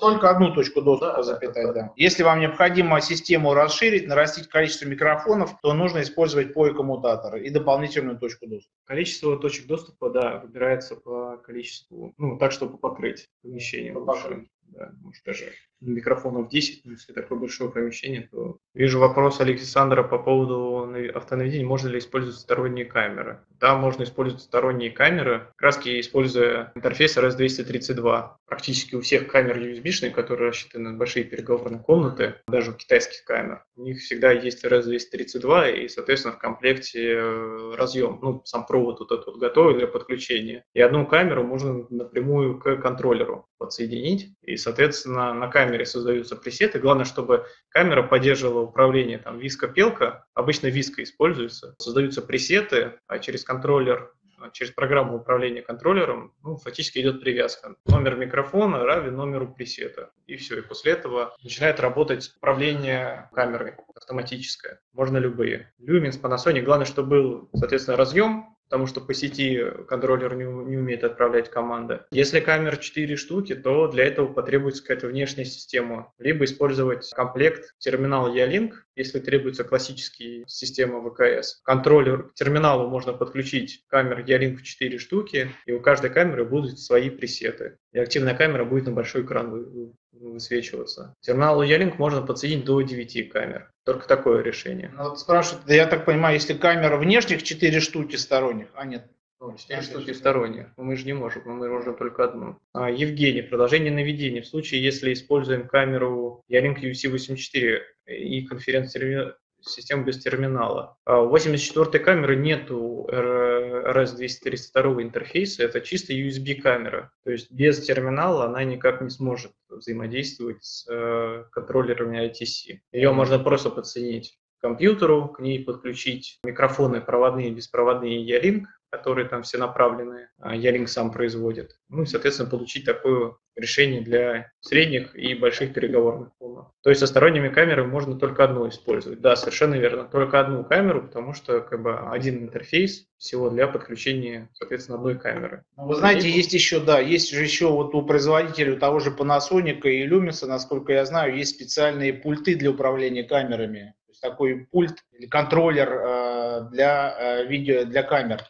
только одну точку доступа да, запитать, да, да. Если вам необходимо систему расширить, нарастить количество микрофонов, то нужно использовать POE коммутатор и дополнительную точку доступа. Количество точек доступа, да, выбирается по количеству, ну, так, чтобы покрыть помещение. По покрыть. Да, может, даже микрофонов 10, но если такое большое помещение, то... Вижу вопрос Александра по поводу автонаведения. Можно ли использовать сторонние камеры? Да, можно использовать сторонние камеры, краски используя интерфейс RS-232. Практически у всех камер USB-шных, которые рассчитаны на большие переговорные комнаты, даже у китайских камер, у них всегда есть RS-232 и, соответственно, в комплекте э, разъем, ну, сам провод вот этот вот готовый для подключения. И одну камеру можно напрямую к контроллеру подсоединить, и, соответственно, на камере камере создаются пресеты. Главное, чтобы камера поддерживала управление там виска-пелка. Обычно виска используется. Создаются пресеты, а через контроллер через программу управления контроллером, ну, фактически идет привязка. Номер микрофона равен номеру пресета. И все. И после этого начинает работать управление камерой автоматическое. Можно любые. Lumens, Panasonic. Главное, чтобы был, соответственно, разъем потому что по сети контроллер не, не умеет отправлять команды. Если камер 4 штуки, то для этого потребуется какая-то внешняя система. Либо использовать комплект терминал E-Link, если требуется классический система ВКС. Контроллер к терминалу можно подключить камер E-Link в 4 штуки, и у каждой камеры будут свои пресеты. И активная камера будет на большой экран высвечиваться. Терминалу E-Link можно подсоединить до 9 камер. Только такое решение. Ну, вот спрашивают, я так понимаю, если камера внешних 4 штуки сторонних, а нет, Ну, 4 штуки сторонние. Мы же не можем, мы можем только одну. А, Евгений, продолжение наведения. В случае, если используем камеру Ялинк UC84 и конференц систему без терминала. А у 84 камеры нету RS-232 интерфейса, это чисто USB-камера. То есть без терминала она никак не сможет взаимодействовать с э, контроллерами ITC. Ее можно просто подсоединить к компьютеру, к ней подключить микрофоны проводные и беспроводные E-Link, которые там все направлены, а Ялинк сам производит. Ну и, соответственно, получить такое решение для средних и больших переговорных пулов. То есть со сторонними камерами можно только одну использовать. Да, совершенно верно, только одну камеру, потому что как бы один интерфейс всего для подключения, соответственно, одной камеры. Ну, вы знаете, есть еще, да, есть же еще вот у производителя у того же Panasonic и Lumix, насколько я знаю, есть специальные пульты для управления камерами. То есть такой пульт или контроллер э, для э, видео, для камер.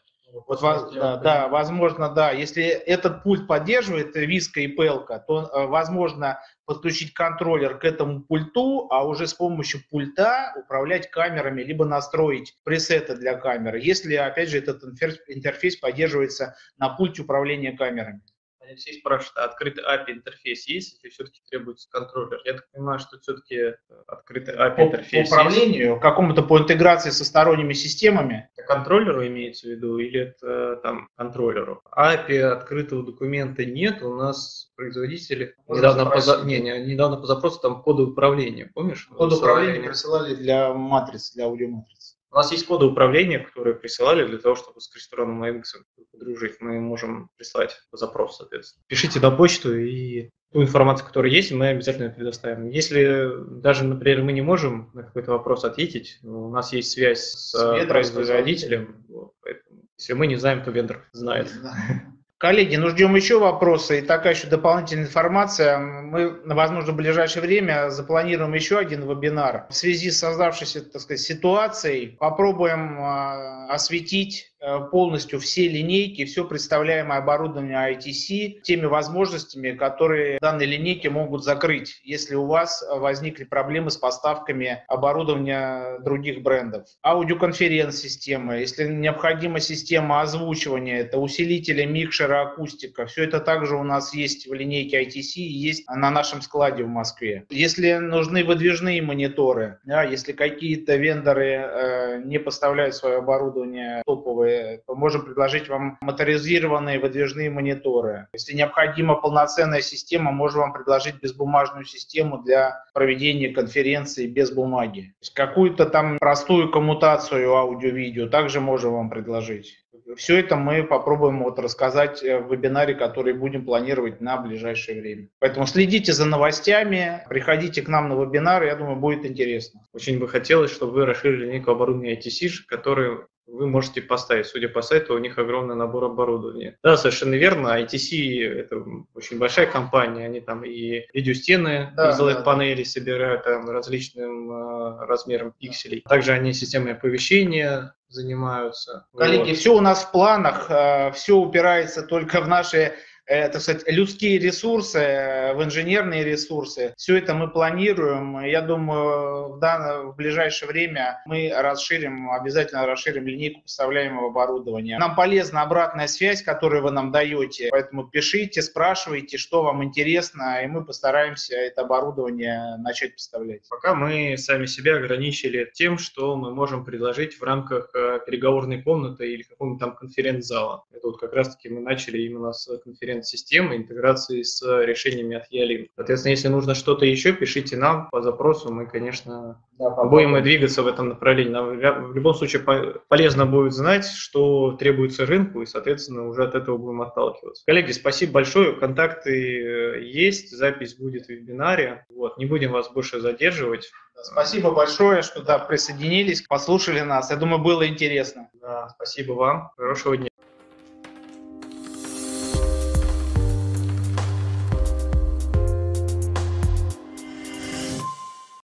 Вот, да, да, возможно, да. Если этот пульт поддерживает виска и пелка, то э, возможно подключить контроллер к этому пульту, а уже с помощью пульта управлять камерами, либо настроить пресеты для камеры, если, опять же, этот интерфейс поддерживается на пульте управления камерами. Алексей спрашивает, а открытый API интерфейс есть или все-таки требуется контроллер? Я так понимаю, что все-таки э, открытый API интерфейс по, по управлению, есть. какому-то по интеграции со сторонними системами. Это контроллеру имеется в виду или это там контроллеру? API открытого документа нет, у нас производители недавно по, за... не, не, недавно по запросу там коды управления, помнишь? Коды управления присылали для матриц, для аудиоматриц. У нас есть коды управления, которые присылали для того, чтобы с Кристоном X подружить. Мы можем прислать запрос, соответственно. Пишите на почту и ту информацию, которая есть, мы обязательно предоставим. Если даже, например, мы не можем на какой-то вопрос ответить, у нас есть связь с Свет производителем, вот, поэтому, если мы не знаем, то вендор знает. Коллеги, ну ждем еще вопросы и такая еще дополнительная информация. Мы, возможно, в ближайшее время запланируем еще один вебинар в связи с создавшейся, так сказать, ситуацией. Попробуем э, осветить полностью все линейки, все представляемое оборудование ITC теми возможностями, которые данные линейки могут закрыть, если у вас возникли проблемы с поставками оборудования других брендов. Аудиоконференц-система, если необходима система озвучивания, это усилители, микшера, акустика, все это также у нас есть в линейке ITC и есть на нашем складе в Москве. Если нужны выдвижные мониторы, да, если какие-то вендоры э, не поставляют свое оборудование топовое то можем предложить вам моторизированные выдвижные мониторы. Если необходима полноценная система, можем вам предложить безбумажную систему для проведения конференции без бумаги. Какую-то там простую коммутацию аудио-видео также можем вам предложить. Все это мы попробуем вот рассказать в вебинаре, который будем планировать на ближайшее время. Поэтому следите за новостями, приходите к нам на вебинар, я думаю, будет интересно. Очень бы хотелось, чтобы вы расширили линейку оборудования ITC, который вы можете поставить. Судя по сайту, у них огромный набор оборудования. Да, совершенно верно. ITC – это очень большая компания. Они там и видеостены да, из LED-панелей да. собирают там, различным э, размером пикселей. Также они системой оповещения занимаются. Коллеги, вот. все у нас в планах, э, все упирается только в наши э, так сказать, людские ресурсы, э, в инженерные ресурсы. Все это мы планируем. Я думаю, в, данное, в ближайшее время мы расширим, обязательно расширим линейку поставляемого оборудования. Нам полезна обратная связь, которую вы нам даете, поэтому пишите, спрашивайте, что вам интересно, и мы постараемся это оборудование начать поставлять. Пока мы сами себя ограничили тем, что мы можем предложить в рамках э, переговорной комнаты или какого-нибудь там конференц-зала. Это вот как раз-таки мы начали именно с конференц системы интеграции с решениями от Ялин. Соответственно, если нужно что-то еще, пишите нам по запросу, мы, конечно, да, будем и двигаться в этом направлении. Нам в любом случае полезно будет знать, что требуется рынку, и, соответственно, уже от этого будем отталкиваться. Коллеги, спасибо большое, контакты э, есть, запись будет в вебинаре. Вот, не будем вас больше задерживать. Спасибо большое, что да, присоединились, послушали нас. Я думаю, было интересно. Да, спасибо вам. Хорошего дня.